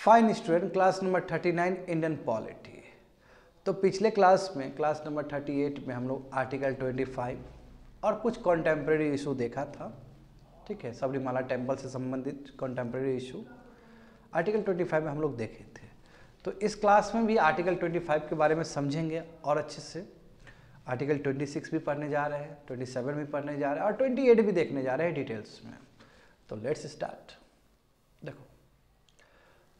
Fine student class number thirty nine Indian polity तो पिछले class में क्लास नंबर थर्टी एट में हम लोग आर्टिकल ट्वेंटी फाइव और कुछ कॉन्टेम्प्रेरी इशू देखा था। ठीक है, सबरीमाला टेंपल से संबंधित contemporary issue article twenty five में हम लोग देखे थे। तो इस क्लास में भी आर्टिकल ट्वेंटी फाइव के बारे में समझेंगे और अच्छे से। आर्टिकल ट्वेंटी सिक्स भी पढ़ने जा रहे हैं ट्वेंटी सेवन भी पढ़ने जा रहे हैं और ट्वेंटी एट भी देखने जा रहे हैं डिटेल्स में। तो लेट्स स्टार्ट देखो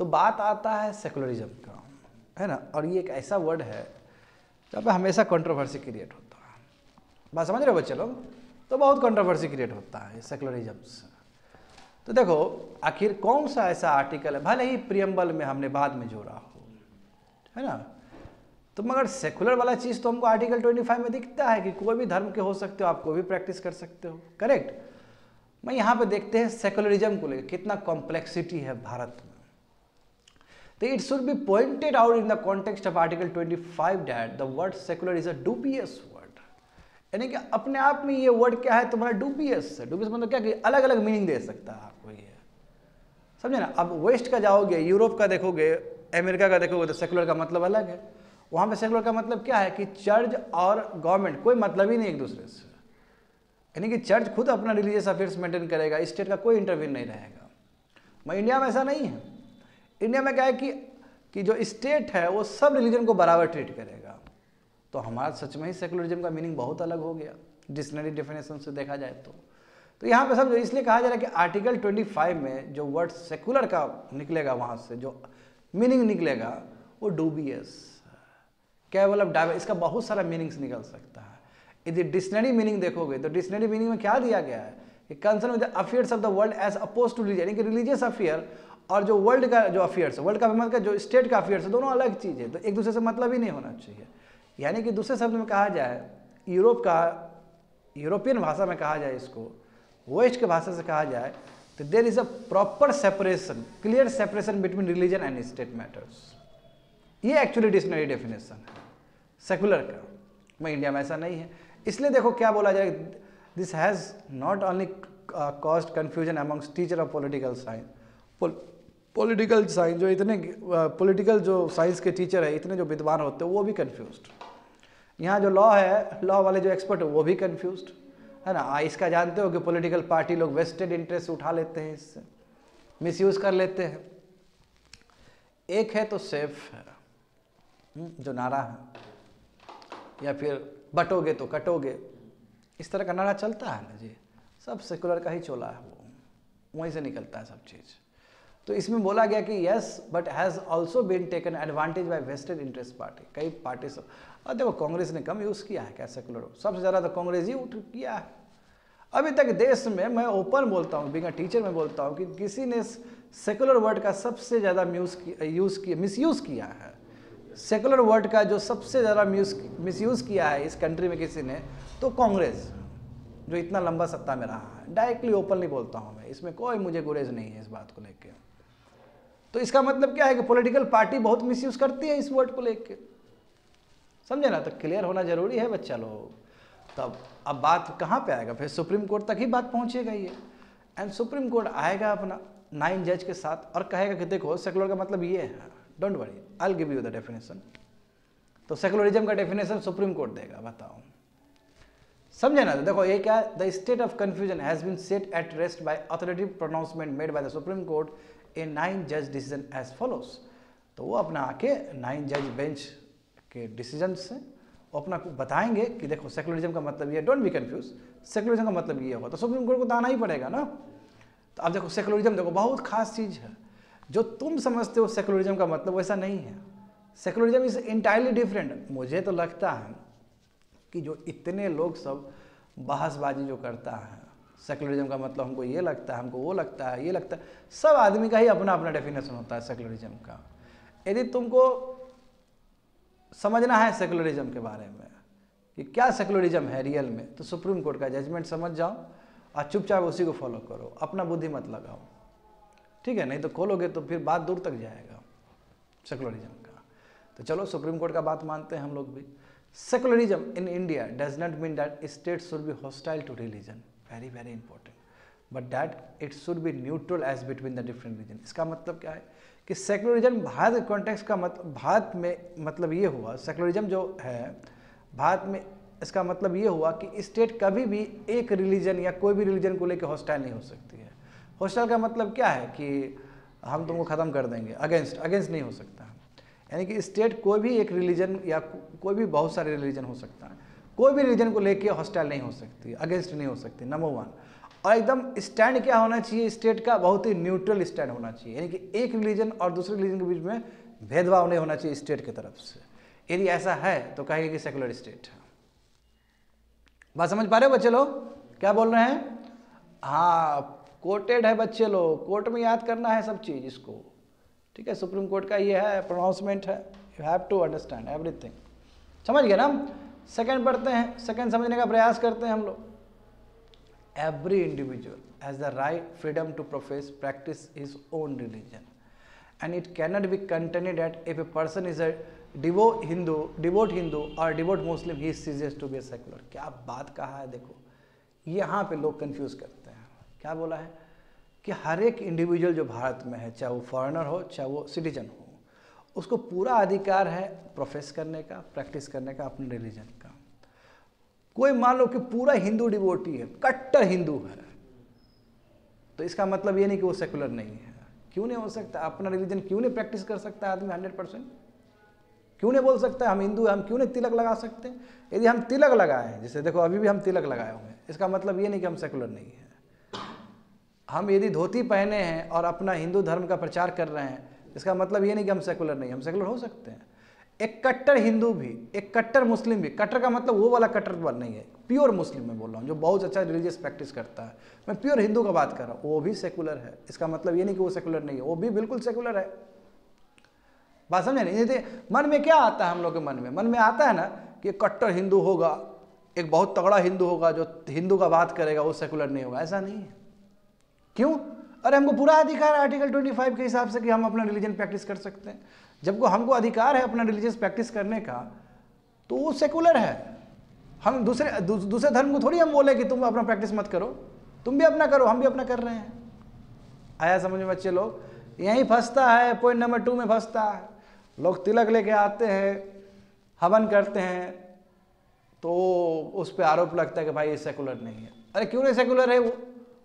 तो बात आता है सेकुलरिज्म का, है ना? और ये एक ऐसा वर्ड है, जहाँ पे हमेशा कंट्रोवर्सी क्रिएट होता है। बात समझ रहे हो बच्चे लोग? तो बहुत कंट्रोवर्सी क्रिएट होता है सेकुलरिज्म से तो देखो, आखिर कौन सा ऐसा आर्टिकल है? भले ही प्रियम्बल में हमने बाद में जोड़ा हो, है ना? तो मगर सेकुलर वाला चीज़ तो हमको आर्टिकल 25 में दिखता है कि कोई भी धर्म के हो सकते हो, आप कोई भी प्रैक्टिस कर सकते हो। करेक्ट मैं यहाँ पे देखते हैं सेकुलरिज्म को लेकर कितना कॉम्प्लेक्सिटी है भारत में। तो it should be pointed out in the context of article 25 that the word secular is a dubious word यानी कि अपने आप में ये वर्ड क्या है? तुम्हारा डूबियस है। डूबियस मतलब क्या? कि अलग अलग मीनिंग दे सकता है आपको ये। समझे ना? अब वेस्ट का जाओगे यूरोप का देखोगे अमेरिका का देखोगे तो सेकुलर का मतलब अलग है। वहाँ पे सेकुलर का मतलब क्या है? कि चर्च और गवर्नमेंट कोई मतलब ही नहीं एक दूसरे से। यानी कि चर्च खुद अपना रिलीजियस अफेयर्स मेंटेन करेगा स्टेट का कोई इंटरव्यू नहीं रहेगा। मैं इंडिया में ऐसा नहीं है। इंडिया में क्या है कि कि जो स्टेट है, वो सब रिलीजन को बराबर ट्रीट करेगा। तो हमारा सच में ही सेकुलरिज्म का मीनिंग बहुत अलग हो गया, डिक्शनरी डेफिनेशन से देखा जाए तो। तो यहाँ पे समझो इसलिए कहा जा रहा है कि आर्टिकल 25 में जो वर्ड सेकुलर का निकलेगा वहाँ से, जो मीनिंग निकलेगा, वो डूबियस केवल अब डाइवर इसका बहुत सारा मीनिंग्स निकल सकता है। यदि डिक्शनरी मीनिंग देखोगे तो डिक्शनरी मीनिंग में क्या दिया गया है कि concern with affairs of the world as oppose to religion, यानी कि रिलीजियस अफेयर और जो वर्ल्ड का जो अफेयर्स है वर्ल्ड का मतलब जो स्टेट का अफेयर्स है, दोनों अलग चीज़ है। तो एक दूसरे से मतलब ही नहीं होना चाहिए। यानी कि दूसरे शब्द में कहा जाए यूरोप का यूरोपियन भाषा में कहा जाए इसको वेस्ट के भाषा से कहा जाए तो there is a proper separation clear separation between religion and state matters ये एक्चुअली डिक्शनरी डेफिनेशन है। सेकुलर का। मैं इंडिया में ऐसा नहीं है। इसलिए देखो क्या बोला जाए this has not only cost confusion amongst teacher of political science political science जो इतने पॉलिटिकल जो साइंस के टीचर है इतने जो विद्वान होते हैं वो भी कन्फ्यूज़ यहाँ जो लॉ है लॉ वाले जो एक्सपर्ट है वो भी कन्फ्यूज़ है ना? इसका जानते हो कि पॉलिटिकल पार्टी लोग वेस्टेड इंटरेस्ट उठा लेते हैं इससे मिसयूज कर लेते हैं. एक है तो सेफ़ है हम्म, जो नारा है. या फिर बटोगे तो कटोगे. इस तरह का नारा चलता है ना जी? सब सेकुलर का ही चोला है वो. वहीं से निकलता है सब चीज़. तो इसमें बोला गया कि yes but has also been taken advantage by vested interest party कई पार्टी सब और देखो, कांग्रेस ने कम यूज़ किया है क्या सेकुलर सबसे ज़्यादा तो कांग्रेस ही उठ किया है। अभी तक देश में मैं ओपन बोलता हूँ बिना टीचर में बोलता हूँ कि किसी ने सेकुलर वर्ड का सबसे ज़्यादा यूज़ किया मिस यूज़ किया है। सेकुलर वर्ड का जो सबसे ज़्यादा मिस यूज़ किया है इस कंट्री में किसी ने तो कांग्रेस, जो इतना लंबा सत्ता में रहा है डायरेक्टली ओपनली बोलता हूँ मैं, इसमें कोई मुझे गुरेज नहीं है इस बात को लेकर तो इसका मतलब क्या है कि पॉलिटिकल पार्टी बहुत मिसयूज करती है इस वर्ड को लेकर समझे ना? तो क्लियर होना ज़रूरी है बच्चा लोग। तब अब बात कहाँ पे आएगा? फिर सुप्रीम कोर्ट तक ही बात पहुँचेगा ये। एंड सुप्रीम कोर्ट आएगा अपना नाइन जज के साथ और कहेगा कि देखो सेकुलर का मतलब ये है। Don't worry I give you the definition तो सेकुलरिज्म का डेफिनेशन सुप्रीम कोर्ट देगा, बताओ। समझे ना? देखो, ये क्या the state of confusion has been set at rest by authority pronouncement made by the Supreme Court a nine जज डिसीज़न एज फॉलोस तो वो अपना आके नाइन जज बेंच के डिसीज़न से वो अपना बताएँगे कि देखो सेकुलरिज्म का मतलब ये डोंट बी कंफ्यूज सेकुलरिज्म का मतलब ये होगा। तो सुप्रीम कोर्ट को तो आना ही पड़ेगा ना। तो अब देखो सेकुलरिज्म देखो, बहुत खास चीज़ है। जो तुम समझते हो सेकुलरिज्म का मतलब वैसा नहीं है। सेकुलरिज्म इज़ इंटायरली डिफरेंट मुझे तो लगता है कि जो इतने लोग सब बहसबाजी जो करता है सेकुलरिज्म का मतलब हमको ये लगता है, हमको वो लगता है, ये लगता है। सब आदमी का ही अपना अपना डेफिनेशन होता है सेकुलरिज्म का। यदि तुमको समझना है सेकुलरिज्म के बारे में कि क्या सेकुलरिज्म है रियल में तो सुप्रीम कोर्ट का जजमेंट समझ जाओ और चुपचाप उसी को फॉलो करो। अपना बुद्धि मत लगाओ। ठीक है? नहीं तो खोलोगे तो फिर बात दूर तक जाएगा सेकुलरिज्म का। तो चलो, सुप्रीम कोर्ट का बात मानते हैं हम लोग भी। Secularism in India does not mean that state should be hostile to religion very very important but that it should be neutral as between the different region इसका मतलब क्या है? कि सेकुलरिज्म भारत कॉन्टेक्स्ट का मतलब भारत में मतलब ये हुआ सेकुलरिज्म जो है, भारत में इसका मतलब ये हुआ कि स्टेट कभी भी एक रिलीजन या कोई भी रिलीजन को लेकर हॉस्टाइल नहीं हो सकती है। हॉस्टाइल का मतलब क्या है कि हम तुमको ख़त्म कर देंगे। अगेंस्ट अगेंस्ट नहीं हो सकता। यानी कि स्टेट कोई भी एक रिलीजन या कोई भी बहुत सारे रिलीजन हो सकता है। कोई भी रिलीजन को लेके हॉस्टाइल नहीं हो सकती अगेंस्ट नहीं हो सकती नंबर वन और एकदम स्टैंड क्या होना चाहिए स्टेट का बहुत ही न्यूट्रल स्टैंड होना चाहिए। यानी कि एक रिलीजन और दूसरे रिलीजन के बीच में भेदभाव नहीं होना चाहिए स्टेट की तरफ़ से। यदि ऐसा है तो कहेंगे कि सेकुलर स्टेट है। बात समझ पा रहे हो बच्चे लोग? क्या बोल रहे हैं? हाँ कोटेड है बच्चे लोग। कोर्ट में याद करना है सब चीज़ इसको। ठीक है सुप्रीम कोर्ट का ये है प्रोनाउंसमेंट है। You have to understand everything समझ गए ना? सेकेंड पढ़ते हैं, सेकेंड समझने का प्रयास करते हैं हम लोग। Every individual has the right freedom to profess practice is own religion and it cannot be contented at if a person is a डिवो Hindu devout Hindu और devout Muslim he ceases to be secular क्या बात कहा है देखो। यहाँ पे लोग confuse करते हैं। क्या बोला है? कि हर एक इंडिविजुअल जो भारत में है, चाहे वो फॉरेनर हो, चाहे वो सिटीजन हो, उसको पूरा अधिकार है प्रोफेस करने का प्रैक्टिस करने का अपने रिलीजन कोई मान लो कि पूरा हिंदू डिवोटी है, कट्टर हिंदू है। तो इसका मतलब ये नहीं कि वो सेकुलर नहीं है। क्यों नहीं हो सकता? अपना रिलीजन क्यों नहीं प्रैक्टिस कर सकता है आदमी हंड्रेड परसेंट क्यों नहीं बोल सकता है हम हिंदू हम क्यों नहीं तिलक लगा सकते? यदि हम तिलक लगाए हैं, जैसे देखो अभी भी हम तिलक लगाए हुए हैं, इसका मतलब ये नहीं कि हम सेकुलर नहीं है। हम यदि धोती पहने हैं और अपना हिंदू धर्म का प्रचार कर रहे हैं, इसका मतलब ये नहीं कि हम सेकुलर नहीं हम सेकुलर हो सकते हैं। एक कट्टर हिंदू भी एक कट्टर मुस्लिम भी, कट्टर का मतलब वो वाला कट्टर नहीं है प्योर मुस्लिम में बोल रहा हूँ, जो बहुत अच्छा रिलीजियस प्रैक्टिस करता है। मैं प्योर हिंदू का बात कर रहा हूँ, वो भी सेकुलर है। इसका मतलब ये नहीं कि वो सेकुलर नहीं है, वो भी बिल्कुल सेकुलर है। बात समझे नहीं? जैसे मन में क्या आता है हम लोग के मन में? मन में आता है ना कि कट्टर हिंदू होगा, एक बहुत तगड़ा हिंदू होगा, जो हिंदू का बात करेगा, वो सेकुलर नहीं होगा। ऐसा नहीं है। क्यों? अरे हमको पूरा अधिकार है आर्टिकल 25 के हिसाब से कि हम अपना रिलीजन प्रैक्टिस कर सकते हैं। जब हमको अधिकार है अपना रिलीजियस प्रैक्टिस करने का तो वो सेकुलर है। हम दूसरे दूसरे धर्म को थोड़ी हम बोले कि तुम अपना प्रैक्टिस मत करो। तुम भी अपना करो, हम भी अपना कर रहे हैं। आया समझ में बच्चे लोग? यहीं फंसता है पॉइंट नंबर टू में फंसता है। लोग तिलक लेके आते हैं, हवन करते हैं तो उस पर आरोप लगता है कि भाई ये सेकुलर नहीं है। अरे क्यों नहीं सेकुलर है वो?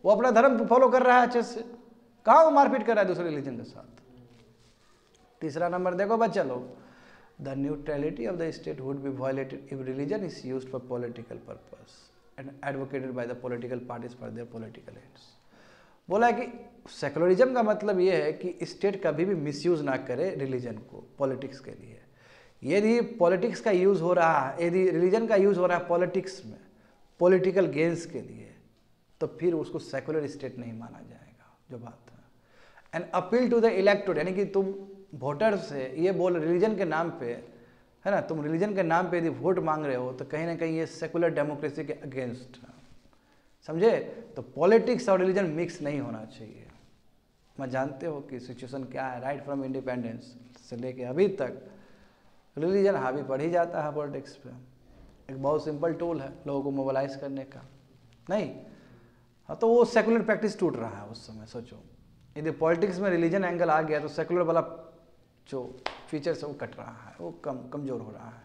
वो अपना धर्म फॉलो कर रहा है अच्छे से। कहाँ वो मारपीट कर रहा है दूसरे रिलीजन के साथ? तीसरा नंबर देखो बच्चा लोग। The neutrality of the state would be violated if religion is use for political purpose and advocated by the political parties for their political ends बोला है कि सेकुलरिज्म का मतलब ये है कि स्टेट कभी भी मिसयूज ना करे रिलीजन को पॉलिटिक्स के लिए। यदि पॉलिटिक्स का यूज़ हो रहा है, यदि रिलीजन का यूज़ हो रहा है पॉलिटिक्स में पॉलिटिकल गेंस के लिए तो फिर उसको सेकुलर स्टेट नहीं माना जाएगा, जो बात है। And appeal to the elected यानी कि तुम वोटर से ये बोल रिलीजन के नाम पे, है ना? तुम रिलीजन के नाम पे यदि वोट मांग रहे हो तो कहीं ना कहीं ये सेकुलर डेमोक्रेसी के अगेंस्ट है। समझे? तो पॉलिटिक्स और रिलीजन मिक्स नहीं होना चाहिए। मैं जानते हो कि सिचुएशन क्या है राइट फ्रॉम इंडिपेंडेंस से लेके अभी तक रिलीजन हावी पढ़ ही जाता है पॉलिटिक्स पे। एक बहुत सिंपल टूल है लोगों को मोबालाइज करने का। नहीं? हाँ तो वो सेकुलर प्रैक्टिस टूट रहा है उस समय, सोचो। यदि पॉलिटिक्स में रिलीजन एंगल आ गया तो सेकुलर वाला जो फीचर्स है वो कट रहा है, वो कम, कमज़ोर हो रहा है।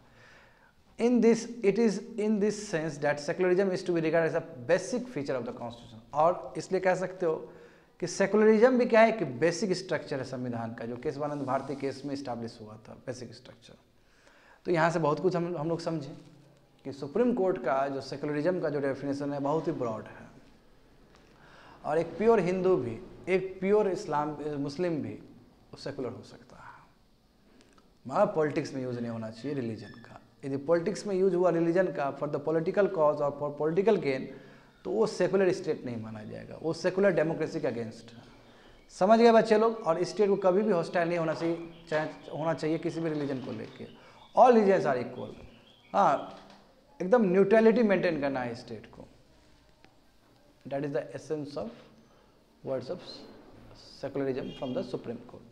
In this it is in this sense that secularism is to be regard as a basic feature of the constitution और इसलिए कह सकते हो कि सेकुलरिज्म भी क्या है? कि बेसिक स्ट्रक्चर है संविधान का, जो केशवानंद भारती केस में इस्टेब्लिश हुआ था बेसिक स्ट्रक्चर तो यहाँ से बहुत कुछ हम हम लोग समझें कि सुप्रीम कोर्ट का जो सेकुलरिज्म का जो डेफिनेशन है, बहुत ही ब्रॉड है। और एक प्योर हिंदू भी, एक प्योर इस्लाम, मुस्लिम भी सेकुलर हो सकता है। मगर पॉलिटिक्स में यूज़ नहीं होना चाहिए रिलीजन का। यदि पॉलिटिक्स में यूज़ हुआ रिलीजन का फॉर द पॉलिटिकल कॉज और फॉर पॉलिटिकल गेन तो वो सेकुलर स्टेट नहीं माना जाएगा। वो सेकुलर डेमोक्रेसी के अगेंस्ट समझ गए बच्चे लोग? और स्टेट को कभी भी हॉस्टाइल नहीं होना चाहिए, चाहे होना चाहिए किसी भी रिलीजन को लेकर ऑल रिलीजन्स आर इक्वल हाँ एकदम न्यूट्रलिटी मेंटेन करना है स्टेट को। That is the essence of words of secularism from the supreme court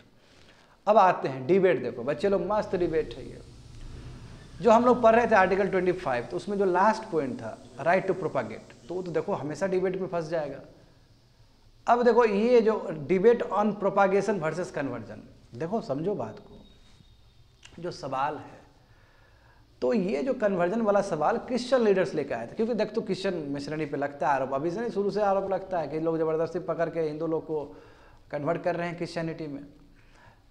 अब आते हैं डिबेट देखो। बच्चे लोग मस्त डिबेट है ये। जो हम लोग पढ़ रहे थे आर्टिकल 25 तो उसमें जो लास्ट पॉइंट था राइट टू प्रोपागेट तो वो तो देखो हमेशा डिबेट में फंस जाएगा। अब देखो ये जो debate on propagation versus conversion देखो, समझो बात को। जो सवाल है तो ये जो कन्वर्जन वाला सवाल क्रिश्चियन लीडर्स लेकर आए थे, क्योंकि देख तो क्रिश्चियन मिशनरी पे लगता है आरोप। अभी से नहीं शुरू से आरोप लगता है कि लोग ज़बरदस्ती पकड़ के हिंदू लोग को कन्वर्ट कर रहे हैं क्रिश्चियनिटी में।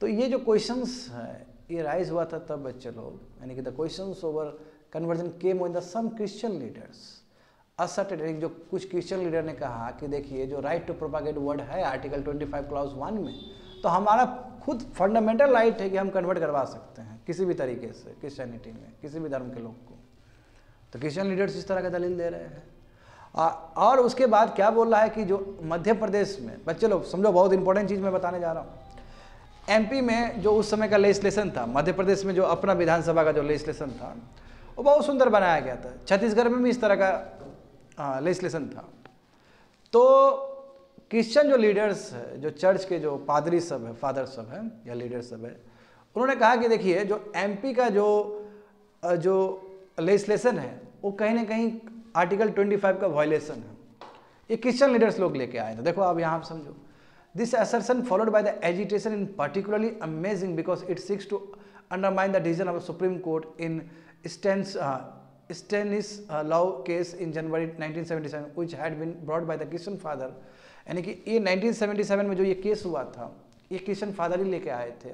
तो ये जो क्वेश्चंस है, ये राइज हुआ था तब बच्चे लोग, यानी कि the question over conversion came in the some Christian leaders asserted जो कुछ क्रिश्चियन लीडर ने कहा कि देखिए, जो राइट टू प्रोपागेट वर्ड है आर्टिकल 25 क्लाउज वन में तो हमारा खुद फंडामेंटल राइट है कि हम कन्वर्ट करवा सकते हैं, किसी भी तरीके से क्रिश्चियनिटी में, किसी भी धर्म के लोग को। तो क्रिश्चियन लीडर्स इस तरह का दलील दे रहे हैं। और उसके बाद क्या बोल रहा है कि जो मध्य प्रदेश में, बच्चे लोग, समझो, बहुत इंपॉर्टेंट चीज़ मैं बताने जा रहा हूँ। एमपी में जो उस समय का लेजिस्लेशन था, मध्य प्रदेश में जो अपना विधानसभा का जो लेजिस्लेशन था, वो बहुत सुंदर बनाया गया था। छत्तीसगढ़ में भी इस तरह का लेजिस्लेशन था। तो क्रिश्चियन जो लीडर्स है, जो चर्च के जो पादरी सब है फादर सब है, या लीडर सब है, उन्होंने कहा कि देखिए, जो एमपी का जो जो लेजिस्लेशन है, वो कहीं ना कहीं आर्टिकल 25 का वायलेशन है। ये क्रिश्चियन लीडर्स लोग लेके आए थे। देखो आप यहाँ समझो। This assertion followed by the agitation in particularly amazing because it seeks to undermine the decision of supreme court in stance Stanislaus case in January 1977 which had been brought by the Christian father. यानी कि ये 1977 में जो ये case हुआ था, ये Christian father ही लेके आए थे।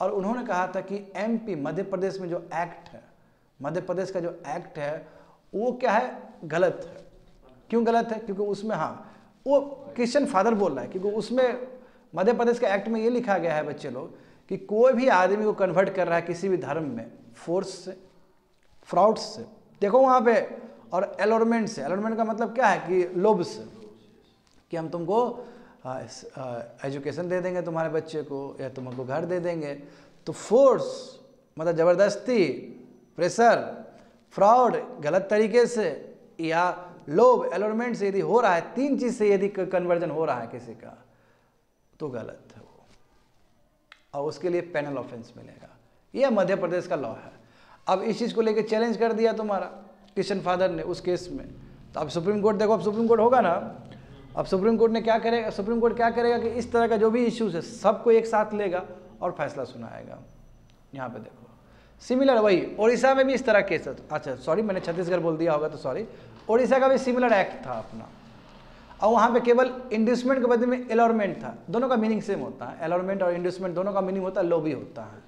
और उन्होंने कहा था कि एमपी मध्य प्रदेश में जो एक्ट है, मध्य प्रदेश का जो एक्ट है, वो क्या है? गलत है। क्यों गलत है? क्योंकि उसमें हाँ वो क्रिश्चियन फादर बोल रहा है क्योंकि उसमें मध्य प्रदेश के एक्ट में ये लिखा गया है बच्चे लोग कि कोई भी आदमी को कन्वर्ट कर रहा है किसी भी धर्म में फोर्स से फ्रॉड से। देखो वहाँ पे, और एलोरमेंट से। एलोरमेंट का मतलब क्या है कि लोभ से। कि हम तुमको एजुकेशन दे देंगे तुम्हारे बच्चे को, या तुमको घर दे देंगे। तो फोर्स मतलब ज़बरदस्ती प्रेशर फ्रॉड गलत तरीके से, या लोभ एलोरमेंट से यदि हो रहा है, तीन चीज़ से यदि कन्वर्जन हो रहा है किसी का तो गलत है वो। और उसके लिए पैनल ऑफेंस मिलेगा। यह मध्य प्रदेश का लॉ है। अब इस चीज़ को लेकर चैलेंज कर दिया तुम्हारा किशन फादर ने उस केस में। तो अब सुप्रीम कोर्ट देखो, अब सुप्रीम कोर्ट होगा ना? अब सुप्रीम कोर्ट ने क्या करेगा सुप्रीम कोर्ट क्या करेगा कि इस तरह का जो भी इश्यूज़ है, सबको एक साथ लेगा और फैसला सुनाएगा। यहाँ पे देखो। सिमिलर वही उड़ीसा में भी इस तरह केस है। अच्छा सॉरी मैंने छत्तीसगढ़ बोल दिया होगा तो सॉरी उड़ीसा का भी सिमिलर एक्ट था अपना। और वहाँ पे केवल इंड्यूसमेंट के बदले में एलोरमेंट था। दोनों का मीनिंग सेम होता है। एलोरमेंट और इंड्यूसमेंट दोनों का मीनिंग होता है लो भी होता है।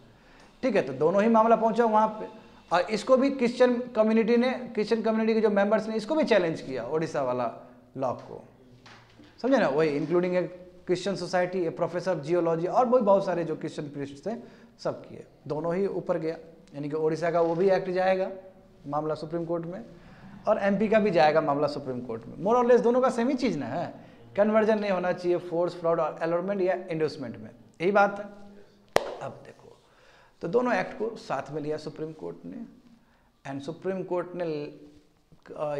ठीक है तो दोनों ही मामला पहुँचा वहाँ पे। और इसको भी क्रिश्चियन कम्युनिटी ने क्रिश्चियन कम्युनिटी के जो मेंबर्स ने, इसको भी चैलेंज किया उड़ीसा वाला लॉ को। समझे ना? वही including a Christian society a professor of geology और वही बहुत सारे जो क्रिश्चियन प्रिस्ट थे, सब किए। दोनों ही ऊपर गया। यानी कि उड़ीसा का वो भी एक्ट जाएगा मामला सुप्रीम कोर्ट में। और एमपी का भी जाएगा मामला सुप्रीम कोर्ट में। मोर और लेस दोनों का सेम ही चीज़ ना है। कन्वर्जन नहीं होना चाहिए फोर्स फ्रॉड और अलॉटमेंट या इंडोसमेंट में। यही बात है। अब देखो तो दोनों एक्ट को साथ में लिया सुप्रीम कोर्ट ने। एंड सुप्रीम कोर्ट ने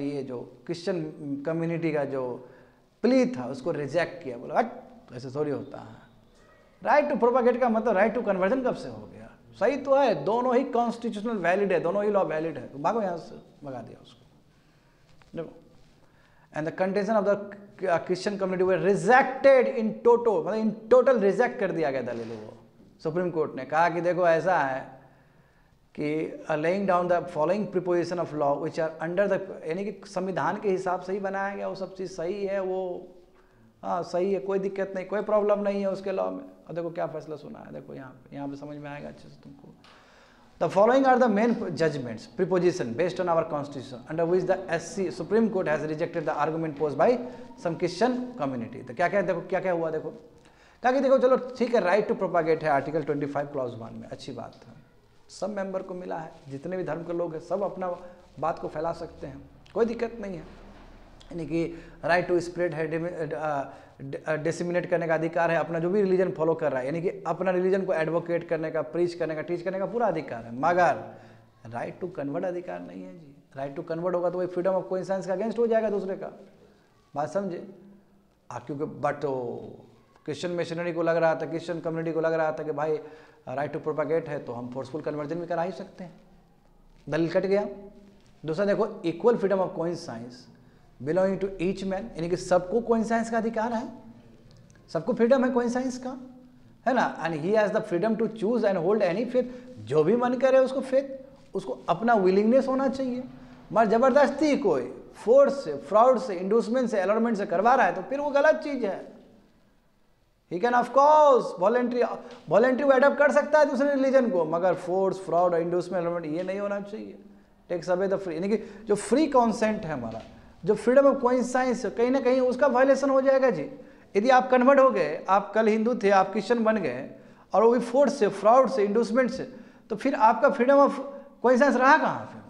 ये जो क्रिश्चियन कम्युनिटी का जो प्ली था, उसको रिजेक्ट किया। बोला ऐसे थोड़ी होता है। राइट टू प्रोपागेट का मतलब राइट टू कन्वर्जन कब से हो गया? सही तो है, दोनों ही कॉन्स्टिट्यूशनल वैलिड है, दोनों ही लॉ वैलिड है। तो भागो यहाँ से, भगा दिया उसको। देखो and the contention of the Christian community they rejected in toto मतलब इन टोटल रिजेक्ट कर दिया गया दलील वो सुप्रीम कोर्ट ने कहा कि देखो ऐसा है कि laying down the following proposition of law which are under the यानी कि संविधान के हिसाब से ही बनाया गया, वो सब चीज़ सही है, वो हाँ सही है, कोई दिक्कत नहीं, कोई प्रॉब्लम नहीं है उसके लॉ में। और देखो क्या फैसला सुना है, देखो यहाँ पे यहाँ पे समझ में आएगा अच्छे से तुमको। Following are the main judgments proposition based on our constitution under which the S C supreme court has rejected the argument pose by some Christian community तो क्या क्या देखो क्या क्या हुआ, देखो। क्या कि देखो, चलो, ठीक है राइट टू प्रोपागेट है article twenty five clause one में। अच्छी बात है। सब मेंबर को मिला है। जितने भी धर्म के लोग हैं, सब अपना बात को फैला सकते हैं। कोई दिक्कत नहीं है। यानी कि राइट टू स्प्रेड है डिसमिनेट करने का अधिकार है, अपना जो भी रिलीजन फॉलो कर रहा है, यानी कि अपना रिलीजन को एडवोकेट करने का प्रीच करने का टीच करने का पूरा अधिकार है। मगर राइट टू कन्वर्ट अधिकार नहीं है जी। राइट टू कन्वर्ट होगा तो वही फ्रीडम ऑफ़ कोइंसाइंस का अगेंस्ट हो जाएगा दूसरे का। बात समझे? क्योंकि बट क्रिश्चियन मिशनरी को लग रहा था क्रिश्चियन कम्युनिटी को लग रहा था कि भाई राइट टू प्रोपागेट है तो हम फोर्सफुल कन्वर्जन भी करा ही सकते हैं। दलील कट गया। दूसरा देखो equal freedom of conscience belonging to each man यानी कि सबको कोइन साइंस का अधिकार है। सबको फ्रीडम है कोई साइंस का, है ना? And he has the freedom to choose and hold any faith जो भी मन करे उसको फेथ उसको अपना विलिंगनेस होना चाहिए। मगर ज़बरदस्ती कोई फोर्स से फ्रॉड से इंडोसमेंट से अलॉटमेंट से करवा रहा है तो फिर वो गलत चीज़ है। He can of course voluntary voluntary वो एडप्ट कर सकता है दूसरे रिलीजन को, मगर फोर्स फ्रॉड और इंडोसमेंट एलॉरमेंट ये नहीं होना चाहिए। टेक्स अवे द फ्री यानी कि जो फ्री कॉन्सेंट है हमारा जो फ्रीडम ऑफ़ साइंस कहीं ना कहीं उसका वायलेशन हो जाएगा जी। यदि आप कन्वर्ट हो गए, आप कल हिंदू थे, आप क्रिश्चन बन गए, और वो भी फोर्स से फ्रॉड से इंडोसमेंट से तो फिर आपका फ्रीडम ऑफ़ साइंस रहा कहाँ फिर?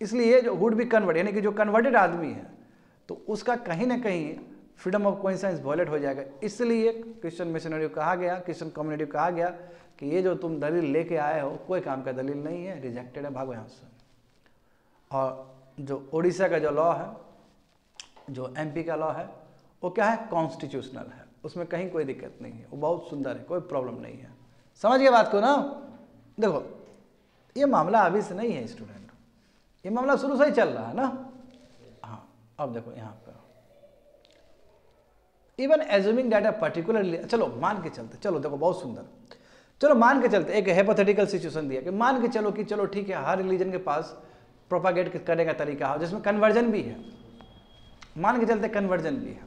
इसलिए जो वुड भी कन्वर्ट यानी कि जो कन्वर्टेड आदमी है तो उसका कहीं ना कहीं फ्रीडम ऑफ़ साइंस वॉयलेट हो जाएगा। इसलिए क्रिश्चियन मिशनरी कहा गया क्रिश्चियन कम्युनिटी को कहा गया कि ये जो तुम दलील लेके आए हो, कोई काम का दलील नहीं है रिजेक्टेड है, भागो यहाँ से। और जो उड़ीसा का जो लॉ है जो एमपी का लॉ है, वो क्या है? कॉन्स्टिट्यूशनल है। उसमें कहीं कोई दिक्कत नहीं है। वो बहुत सुंदर है, कोई प्रॉब्लम नहीं है। समझ गए बात को ना? देखो, ये मामला अभी से नहीं है स्टूडेंट ये मामला शुरू से ही चल रहा है ना? हाँ अब देखो यहाँ पर। इवन एज्यूमिंग डाटा पर्टिकुलरली चलो, मान के चलते। चलो, देखो, बहुत सुंदर। चलो, मान के चलते। एक हेपोथेटिकल सिचुएशन दिया कि मान के चलो कि चलो, ठीक है, हर रिलीजन के पास प्रोपागेट करने का तरीका हो, जिसमें कन्वर्जन भी है। मान के चलते कन्वर्जन भी है।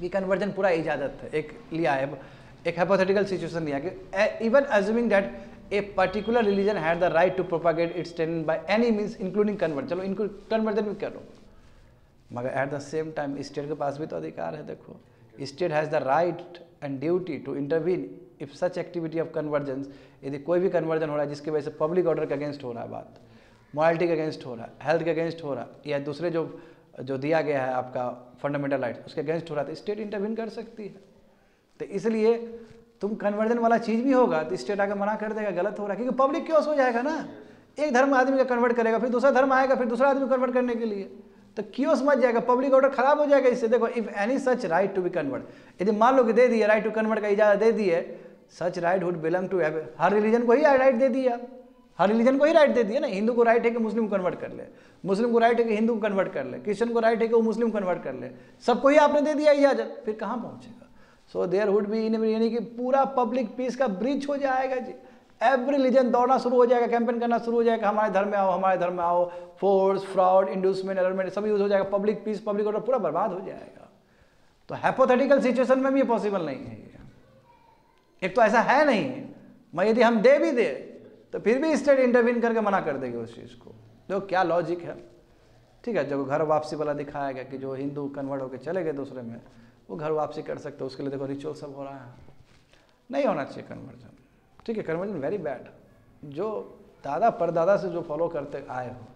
कि कन्वर्जन पूरा इजाज़त है। एक लिया है, एक हाइपोथेटिकल सिचुएशन लिया कि even assuming that a particular religion had the right to propagate its ten by any means including convert चलो इनको कन्वर्जन भी करो। मगर at the same time state के पास भी तो अधिकार है, देखो। State has the right and duty to intervene if such activity of convergence यदि कोई भी कन्वर्जन हो रहा है, जिसकी वजह से पब्लिक ऑर्डर के अगेंस्ट हो रहा है बात मॉरलिटी के अगेंस्ट हो रहा है हेल्थ के अगेंस्ट हो रहा है, या दूसरे जो जो दिया गया है आपका फंडामेंटल राइट उसके अगेंस्ट हो रहा तो स्टेट इंटरवीन कर सकती है। तो इसलिए तुम कन्वर्जन वाला चीज़ भी होगा तो स्टेट आकर मना कर देगा, गलत हो रहा है, क्योंकि पब्लिक क्यों हो जाएगा ना। एक धर्म आदमी का कन्वर्ट करेगा, फिर दूसरा धर्म आएगा, फिर दूसरा आदमी कन्वर्ट करने के लिए। तो क्यों समझ जाएगा पब्लिक ऑर्डर खराब हो जाएगा इससे। देखो if any such right to be convert यदि मान लो कि दे दिए राइट टू कन्वर्ट का इजाज़त दे दिए such right would belong to her religion को ही राइट दे दिया। हर रिलीजन को ही राइट दे दिया ना। हिंदू को राइट है कि मुस्लिम कन्वर्ट कर ले। मुस्लिम को राइट है कि हिंदू को कन्वर्ट कर ले। क्रिश्चियन को राइट है कि वो मुस्लिम कन्वर्ट कर ले। सबको ही आपने दे दिया इजाज़त फिर कहाँ पहुंचेगा? So there would be in यानी कि पूरा पब्लिक पीस का ब्रिज हो जाएगा जी। एवरी रिलीजन दौड़ना शुरू हो जाएगा कैंपेन करना शुरू हो जाएगा, हमारे धर्म में आओ, हमारे धर्म में आओ। फोर्स फ्रॉड इंड्यूसमेंट एलमेंट सब यूज़ हो जाएगा। पब्लिक पीस पब्लिक ऑर्डर पूरा बर्बाद हो जाएगा। तो हैपोथेटिकल सिचुएशन में भी ये पॉसिबल नहीं है एक तो ऐसा है नहीं। मैं यदि हम दे भी दे तो फिर भी स्टेट इंटरवीन करके मना कर देगी उस चीज़ को। देखो क्या लॉजिक है। ठीक है, जब घर वापसी वाला दिखाया गया कि जो हिंदू कन्वर्ट होकर चले गए दूसरे में, वो घर वापसी कर सकते उसके लिए देखो रिचुअल सब हो रहा है। नहीं होना चाहिए कन्वर्जन ठीक है कन्वर्जन वेरी बैड जो दादा परदादा से जो फॉलो करते आए हो।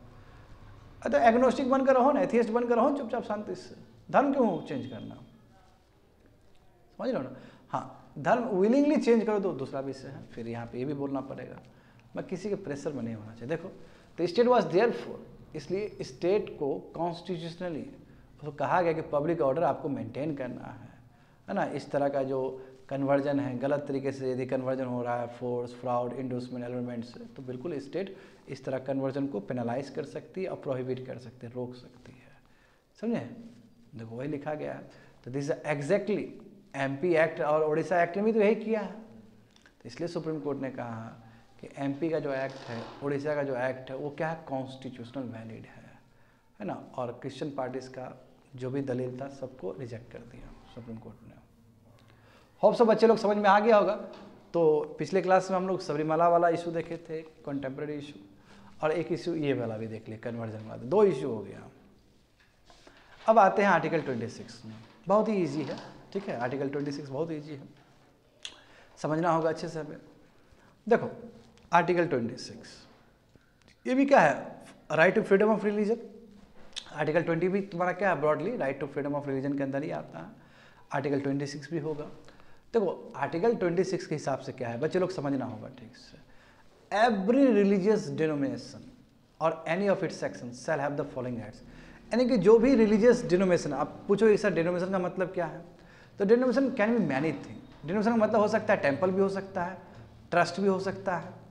अरे एग्नोस्टिक बनकर रहो ना एथियस्ट बनकर रहो चुपचाप शांति से। धर्म क्यों चेंज करना? समझ लो ना? हाँ धर्म विलिंगली चेंज करो तो दूसरा विषय है, फिर यहाँ पे ये भी बोलना पड़ेगा। मैं किसी के प्रेशर में नहीं होना चाहिए। देखो तो स्टेट वॉज़ देयर फोर इसलिए स्टेट को कॉन्स्टिट्यूशनली तो कहा गया कि पब्लिक ऑर्डर आपको मेंटेन करना है। है ना? इस तरह का जो कन्वर्जन है, गलत तरीके से यदि कन्वर्जन हो रहा है फोर्स फ्रॉड इंडोसमेंट एलिमेंट्स तो बिल्कुल स्टेट इस तरह कन्वर्जन को पेनालाइज कर सकती है और प्रोहिबिट कर सकती है, रोक सकती है। समझे? देखो, वही लिखा गया है। तो दिस एग्जैक्टली एमपी एक्ट और ओडिशा एक्ट में भी तो यही किया। है तो इसलिए सुप्रीम कोर्ट ने कहा कि एमपी का जो एक्ट है उड़ीसा का जो एक्ट है, वो क्या है कॉन्स्टिट्यूशनल वैलिड है? है ना? और क्रिश्चियन पार्टीज़ का जो भी दलील था, सबको रिजेक्ट कर दिया सुप्रीम कोर्ट ने। होप सब बच्चे लोग समझ में आ गया होगा। तो पिछले क्लास में हम लोग सबरीमाला वाला इशू देखे थे कंटेम्प्रेरी इशू और एक इशू ये वाला भी देख लिया कन्वर्जन वाला। दो इशू हो गया। अब आते हैं आर्टिकल 26 में। बहुत ही ईजी है, ठीक है? आर्टिकल 26 बहुत ईजी है। समझना होगा अच्छे से हमें। देखो आर्टिकल 26 ये भी क्या है? Right to freedom of religion article 20 भी तुम्हारा क्या है broadly right to freedom of religion के अंदर ही आता है। आर्टिकल 26 भी होगा। देखो, आर्टिकल 26 के हिसाब से क्या है? बच्चे लोग समझना होगा ठीक से। एवरी रिलीजियस डिनोमिनेशन और any of its section shall have the following rights यानी कि जो भी रिलीजियस डिनोमिनेशन आप पूछो सर डिनोमिनेशन का मतलब क्या है? तो denomination can be many thing denomination का मतलब हो सकता है टेंपल भी हो सकता है ट्रस्ट भी हो सकता है।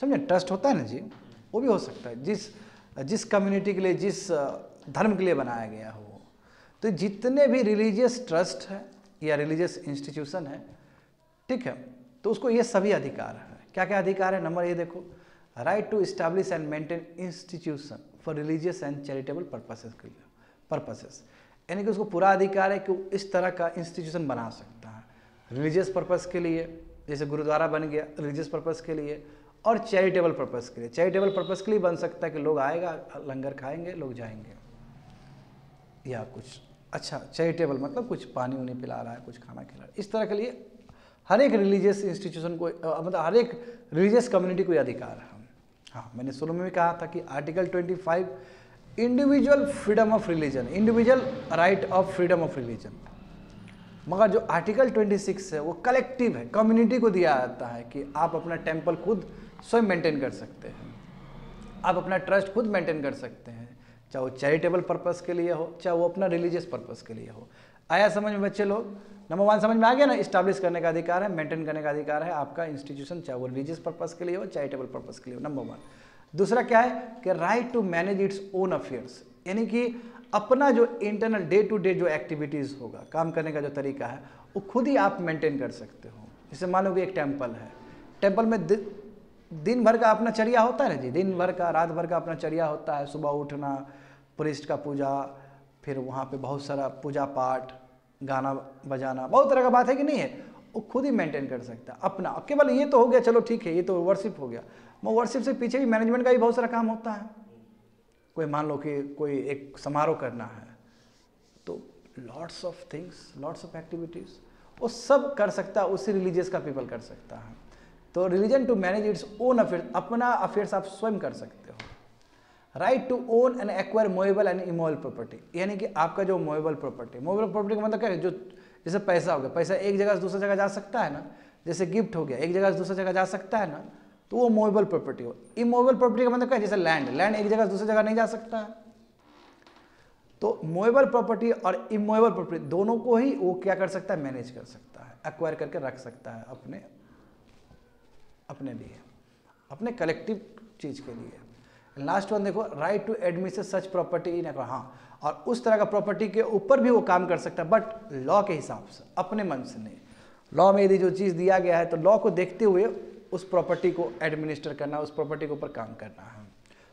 समझे? ट्रस्ट होता है ना जी? वो भी हो सकता है। जिस जिस कम्युनिटी के लिए, जिस धर्म के लिए बनाया गया हो। तो जितने भी रिलीजियस ट्रस्ट है या रिलीजियस इंस्टीट्यूशन है, ठीक है तो उसको ये सभी अधिकार है। क्या क्या अधिकार है? नंबर ये देखो। Right to establish and maintain institution for religious and charitable purposes के लिए पर्पसेस यानी कि उसको पूरा अधिकार है कि वो इस तरह का इंस्टीट्यूशन बना सकता है। रिलीजियस पर्पज़ के लिए, जैसे गुरुद्वारा बन गया रिलीजियस पर्पज़ के लिए और चैरिटेबल पर्पस के लिए। चैरिटेबल पर्पस के लिए बन सकता है कि लोग आएगा, लंगर खाएँगे, लोग जाएँगे। या कुछ अच्छा चैरिटेबल मतलब कुछ पानी उनी पिला रहा है, कुछ खाना खिला रहा है। इस तरह के लिए हर एक रिलीजियस इंस्टीट्यूशन को मतलब हर एक रिलीजियस कम्युनिटी को यह अधिकार है हाँ मैंने शुरू में भी कहा था कि article 25 individual freedom of religion individual right of freedom of religion मगर जो आर्टिकल 26 है, वो कलेक्टिव है कम्युनिटी को दिया जाता है कि आप अपना टेंपल खुद स्वयं मेंटेन कर सकते हैं। आप अपना ट्रस्ट खुद मेंटेन कर सकते हैं, चाहे वो चैरिटेबल पर्पज़ के लिए हो, चाहे वो अपना रिलीजियस पर्पज़ के लिए हो। आया समझ में बच्चे लोग? नंबर वन समझ में आ गया ना? इस्टेब्लिश करने का अधिकार है मेंटेन करने का अधिकार है आपका इंस्टीट्यूशन चाहे वो रिलीजियस पर्पज़ के लिए हो चैरिटेबल पर्पज़ के लिए हो नंबर वन दूसरा क्या है? कि right to manage its own affairs यानी कि अपना जो इंटरनल डे टू डे जो एक्टिविटीज़ होगा, काम करने का जो तरीका है, वो खुद ही आप मेंटेन कर सकते हो। जैसे मान लो कि एक टेंपल है। टेंपल में दिन भर का अपना चर्या होता है ना जी? दिन भर का, रात भर का अपना चर्या होता है। सुबह उठना पुरिस्ट का पूजा, फिर वहाँ पे बहुत सारा पूजा पाठ, गाना बजाना। बहुत तरह का बात है कि नहीं है? वो खुद ही मेंटेन कर सकता है, अपना। केवल ये तो हो गया, चलो ठीक है, ये तो वर्शिप हो गया। वो वर्शिप से पीछे भी मैनेजमेंट का भी बहुत सारा काम होता है। कोई मान लो कि कोई एक समारोह करना है तो lots of things lots of activities वो सब कर सकता है, उसी रिलीजियस का पीपल कर सकता है। तो religion to manage its own affair अपना अफेयर्स आप स्वयं कर सकते हो। Right to own and acquire movable and immovable property यानी कि आपका जो मोएबल प्रॉपर्टी मोएबल प्रॉपर्टी का मतलब क्या है? जो, जैसे पैसा हो गया, पैसा एक जगह से दूसरी जगह जा सकता है ना? जैसे गिफ्ट हो गया, एक जगह से दूसरी जगह जा सकता है ना? तो वो मोवेबल प्रॉपर्टी हो। इमोबल प्रॉपर्टी का मतलब क्या है? जैसे लैंड लैंड एक जगह से दूसरी जगह नहीं जा सकता। है तो मोएबल प्रॉपर्टी और इमोवेबल प्रॉपर्टी दोनों को ही वो क्या कर सकता है? मैनेज कर सकता है। एक्वायर करके रख सकता है अपने अपने लिए, अपने कलेक्टिव चीज़ के लिए। लास्ट वन देखो right to admission such property in हाँ। और उस तरह का प्रॉपर्टी के ऊपर भी वो काम कर सकता है बट लॉ के हिसाब से, अपने मन से नहीं। लॉ में यदि जो चीज़ दिया गया है तो लॉ को देखते हुए उस प्रॉपर्टी को एडमिनिस्टर करना उस प्रॉपर्टी के ऊपर काम करना है।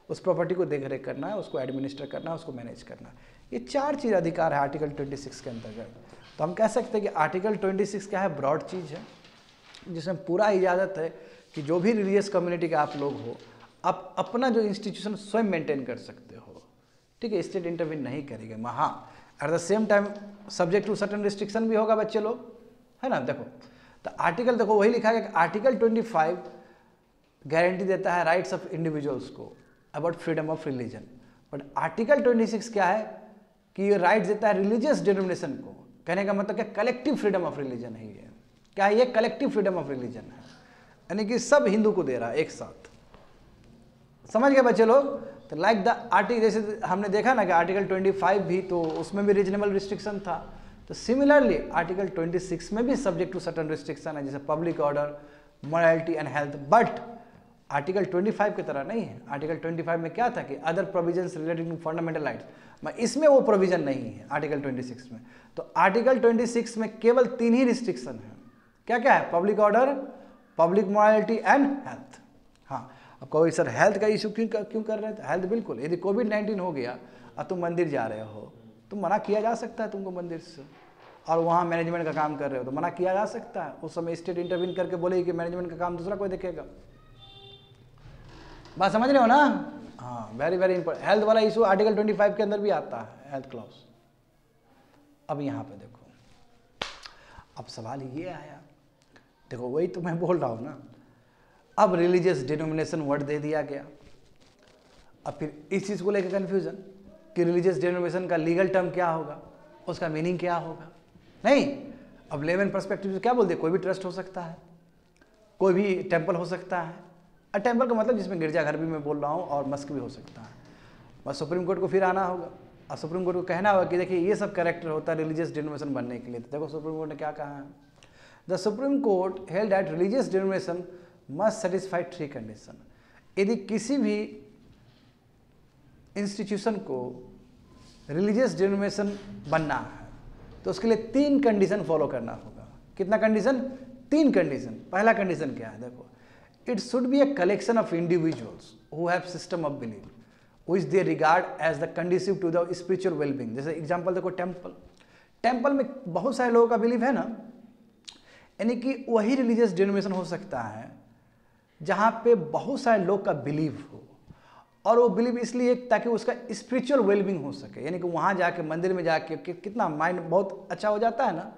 उस प्रॉपर्टी को देख रेख करना है, उसको एडमिनिस्टर करना है, उसको मैनेज करना है। ये चार चीज़ अधिकार है आर्टिकल 26 के अंतर्गत। तो हम कह सकते हैं कि आर्टिकल 26 क्या है? ब्रॉड चीज़ है, जिसमें पूरा इजाज़त है कि जो भी रिलीजियस कम्युनिटी के आप लोग हो आप अपना जो इंस्टीट्यूशन स्वयं मेंटेन कर सकते हो। ठीक है स्टेट इंटरव्यू नहीं करेंगे। हाँ at the same time subject to certain restriction भी होगा बच्चे लोग। है ना? देखो तो आर्टिकल देखो, वही लिखा गया कि आर्टिकल 25 गारंटी देता है राइट्स ऑफ़ इंडिविजुअल्स को about freedom of religion but article 26 क्या है? कि ये राइट्स देता है रिलीजियस डिनोमिनेशन को। कहने का मतलब क्या? कलेक्टिव फ्रीडम ऑफ़ रिलीजन है ये। क्या ये कलेक्टिव फ्रीडम ऑफ़ रिलीजन है। यानी कि सब हिंदू को दे रहा है एक साथ। समझ गए बच्चे लोग? तो लाइक द आर्टिकल जैसे हमने देखा ना कि आर्टिकल 25 भी तो उसमें भी रीजनेबल रिस्ट्रिक्शन था। तो सिमिलरली आर्टिकल 26 में भी सब्जेक्ट टू सर्टन रिस्ट्रिक्शन है, जैसे public order morality and health but article 25 की तरह नहीं है। आर्टिकल 25 में क्या था कि other provision related to fundamental rights इसमें वो प्रोविज़न नहीं है आर्टिकल 26 में। तो आर्टिकल 26 में केवल तीन ही रिस्ट्रिक्शन है। क्या क्या है? Public order public morality and health हाँ अब कहो सर हेल्थ का इशू क्यों क्यों कर रहे थे हेल्थ बिल्कुल, यदि कोविड नाइन्टीन हो गया और तुम मंदिर जा रहे हो तो मना किया जा सकता है तुमको मंदिर से? और वहाँ मैनेजमेंट का काम कर रहे हो तो मना किया जा सकता है? उस समय स्टेट इंटरव्यून करके बोले कि मैनेजमेंट का काम दूसरा कोई देखेगा? बात समझ रहे हो ना? हाँ वेरी वेरी इंपॉर्टेंट हेल्थ वाला इशू आर्टिकल 25 के अंदर भी आता है हेल्थ क्लॉज अब यहाँ पे देखो। अब सवाल ये आया देखो वही तो मैं बोल रहा हूँ ना। अब रिलीजियस डिनोमिनेशन वर्ड दे दिया गया। अब फिर इस चीज़ को लेकर कन्फ्यूज़न कि रिलीजियस डिनोमिनेशन का लीगल टर्म क्या होगा, उसका मीनिंग क्या होगा? नहीं, अब लेवन परस्पेक्टिव से क्या बोलते कोई भी ट्रस्ट हो सकता है, कोई भी टेंपल हो सकता है। टेंपल का मतलब जिसमें गिरजाघर भी मैं बोल रहा हूँ और मस्क भी हो सकता है। बस सुप्रीम कोर्ट को फिर आना होगा। और सुप्रीम कोर्ट को कहना होगा कि देखिए ये सब कैरेक्टर होता है रिलीजियस डिनोमिनेशन बनने के लिए। तो देखो सुप्रीम कोर्ट ने क्या कहा है? The supreme court held that religious denomination must satisfy three condition यदि किसी भी इंस्टीट्यूशन को रिलीजियस डिनोमिनेशन बनना है तो उसके लिए तीन कंडीशन फॉलो करना होगा। कितना कंडीशन तीन कंडीशन पहला कंडीशन क्या है? देखो it should be a collection of individuals who have system of believe which they regard as the conducive to the spiritual wellbeing जैसे एग्ज़ाम्पल देखो टेंपल टेंपल में बहुत सारे लोगों का बिलीव है ना? यानी कि वही रिलीजियस डिनोमिनेशन हो सकता है जहाँ पे बहुत सारे लोग का बिलीव हो। और वो बिलीव इसलिए ताकि उसका स्पिरिचुअल वेलबिंग हो सके। यानी कि वहाँ जाके मंदिर में जाके कि, कितना माइंड बहुत अच्छा हो जाता है ना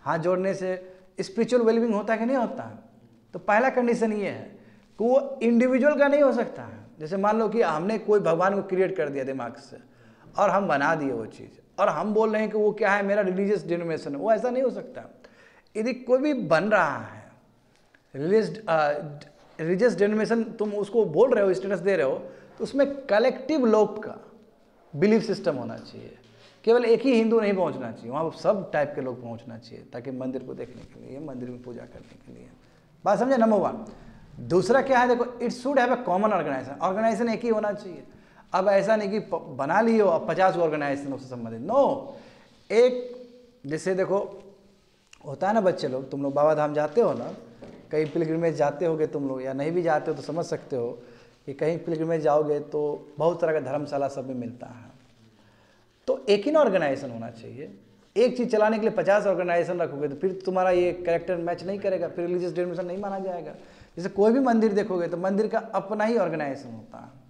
हाथ जोड़ने से स्पिरिचुअल वेलबिंग होता है कि नहीं होता? है तो पहला कंडीशन ये है कि वो इंडिविजुअल का नहीं हो सकता है। जैसे मान लो कि हमने कोई भगवान को क्रिएट कर दिया दिमाग से और हम बना दिए वो चीज़ और हम बोल रहे हैं कि वो क्या है मेरा रिलीजियस डिनोमिनेशन वो ऐसा नहीं हो सकता। यदि कोई भी बन रहा है रिलीज़ रिलीजियस डिनोमिनेशन तुम उसको बोल रहे हो स्टेटस दे रहे हो तो उसमें कलेक्टिव लोग का बिलीफ सिस्टम होना चाहिए। केवल एक ही हिंदू नहीं पहुँचना चाहिए, वहाँ सब टाइप के लोग पहुँचना चाहिए, ताकि मंदिर को देखने के लिए, मंदिर में पूजा करने के लिए। बात समझे? नंबर वन दूसरा क्या है? देखो it should have a common organisation organisation एक ही होना चाहिए। अब ऐसा नहीं कि बना ली हो, अब पचास ऑर्गेनाइजेशन उससे संबंधित। नो एक, जैसे देखो होता है ना बच्चे लोग, तुम लोग बाबा धाम जाते हो ना, कहीं पिलग्रिमेज जाते होगे तुम लोग, या नहीं भी जाते हो तो समझ सकते हो कि कहीं पिलग्रिमेज जाओगे तो बहुत तरह का धर्मशाला सब में मिलता है। तो एक ही ऑर्गेनाइजेशन होना चाहिए। एक चीज़ चलाने के लिए पचास ऑर्गेनाइजेशन रखोगे तो फिर तुम्हारा ये करेक्टर मैच नहीं करेगा, फिर रिलीजियस डिनोमिनेशन नहीं माना जाएगा। जैसे कोई भी मंदिर देखोगे तो मंदिर का अपना ही ऑर्गेनाइजेशन होता है।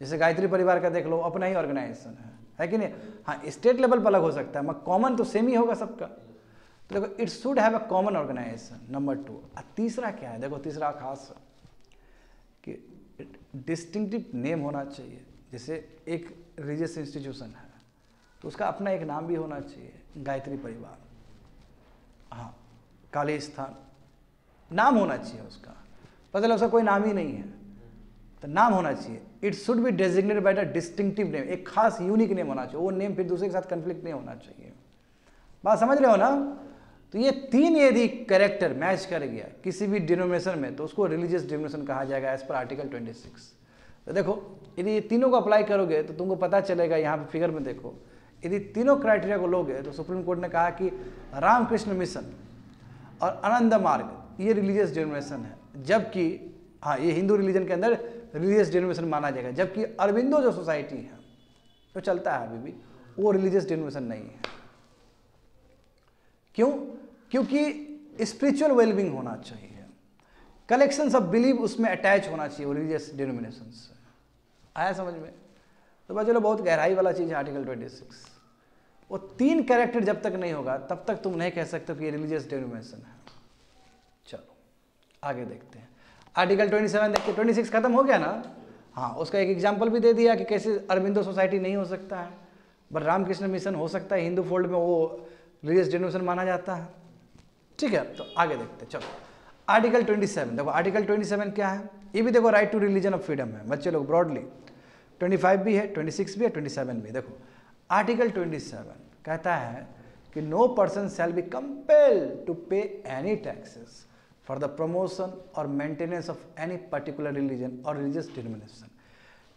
जैसे गायत्री परिवार का देख लो, अपना ही ऑर्गेनाइजेशन है। है कि नहीं? हाँ स्टेट लेवल पर अलग हो सकता है, मगर कॉमन तो सेम ही होगा सबका। तो देखो it should have a common organisation number two और तीसरा क्या है? देखो, तीसरा खास कि डिस्टिंक्टिव नेम होना चाहिए। जैसे एक रिलीजियस इंस्टीट्यूशन है तो उसका अपना एक नाम भी होना चाहिए, गायत्री परिवार। हाँ काली स्थान, नाम होना चाहिए उसका। पता चला उसका कोई नाम ही नहीं है तो नाम होना चाहिए। It should be designated by the distinctive name एक खास यूनिक नेम होना चाहिए। वो नेम फिर दूसरे के साथ कन्फ्लिक्ट नहीं होना चाहिए। बात समझ रहे हो ना? तो ये तीन यदि करेक्टर मैच कर गया किसी भी डिनोमिनेशन में तो उसको रिलीजियस डिनोमिनेशन कहा जाएगा एज पर आर्टिकल 26 तो देखो, यदि ये तीनों को अप्लाई करोगे तो तुमको पता चलेगा, यहाँ पे फिगर में देखो, यदि तीनों क्राइटेरिया को लोगे तो सुप्रीम कोर्ट ने कहा कि रामकृष्ण मिशन और आनंद मार्ग, ये रिलीजियस डिनोमिनेशन है। जबकि हाँ ये हिंदू रिलीजन के अंदर रिलीजियस डिनोमिनेशन माना जाएगा। जबकि अरविंदो जो सोसाइटी है, जो चलता है अभी भी, वो रिलीजियस डिनोमिनेशन नहीं है। क्यों? क्योंकि स्पिरिचुअल वेलबिंग होना चाहिए। कलेक्शन ऑफ़ बिलीव उसमें अटैच होना चाहिए रिलीजियस डिनोमिनेशन से। आया समझ में? तो बस चलो बहुत गहराई वाला चीज़ है आर्टिकल 26 वो तीन कैरेक्टर जब तक नहीं होगा, तब तक तुम नहीं कह सकते कि ये रिलीजियस डिनोमिनेशन है। चलो, आगे देखते हैं। आर्टिकल 27 देखते 26 खत्म हो गया ना? हाँ उसका एक एग्ज़ाम्पल भी दे दिया कि कैसे अरविंदो सोसाइटी नहीं हो सकता है। बट रामकृष्ण मिशन हो सकता है, हिंदू फोल्ड में वो रिलीजियस डिनोमिनेशन माना जाता है। ठीक है तो आगे देखते चलो। आर्टिकल 27 देखो आर्टिकल 27 क्या है? ये भी देखो right to religion of freedom है, बच्चे लोग ब्रॉडली 25 भी है 26 भी है 27 भी देखो। आर्टिकल 27 कहता है कि no person shall be compel to pay any taxes for the promotion और maintenance of any particular religion और रिलीजियस डिनोमिनेशन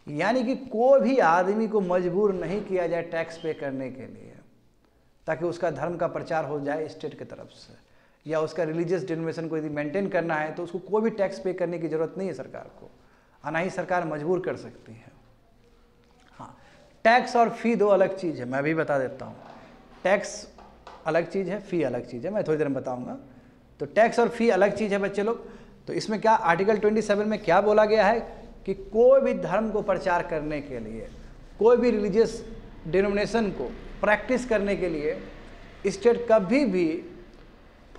यानी कि कोई भी आदमी को मजबूर नहीं किया जाए टैक्स पे करने के लिए, ताकि उसका धर्म का प्रचार हो जाए स्टेट की तरफ़ से। या उसका रिलीजियस डिनोमिनेशन को यदि मेंटेन करना है तो उसको कोई भी टैक्स पे करने की ज़रूरत नहीं है सरकार को। ना ही सरकार मजबूर कर सकती है। हाँ टैक्स और फ़ी दो अलग चीज़ है, मैं भी बता देता हूँ। टैक्स अलग चीज़ है फ़ी अलग चीज़ है, मैं थोड़ी देर में बताऊँगा। तो टैक्स और फ़ी अलग चीज़ है बच्चे लोग। तो इसमें क्या आर्टिकल 27 में क्या बोला गया है कि कोई भी धर्म को प्रचार करने के लिए, कोई भी रिलीजियस डिनोमिनेशन को प्रैक्टिस करने के लिए स्टेट कभी भी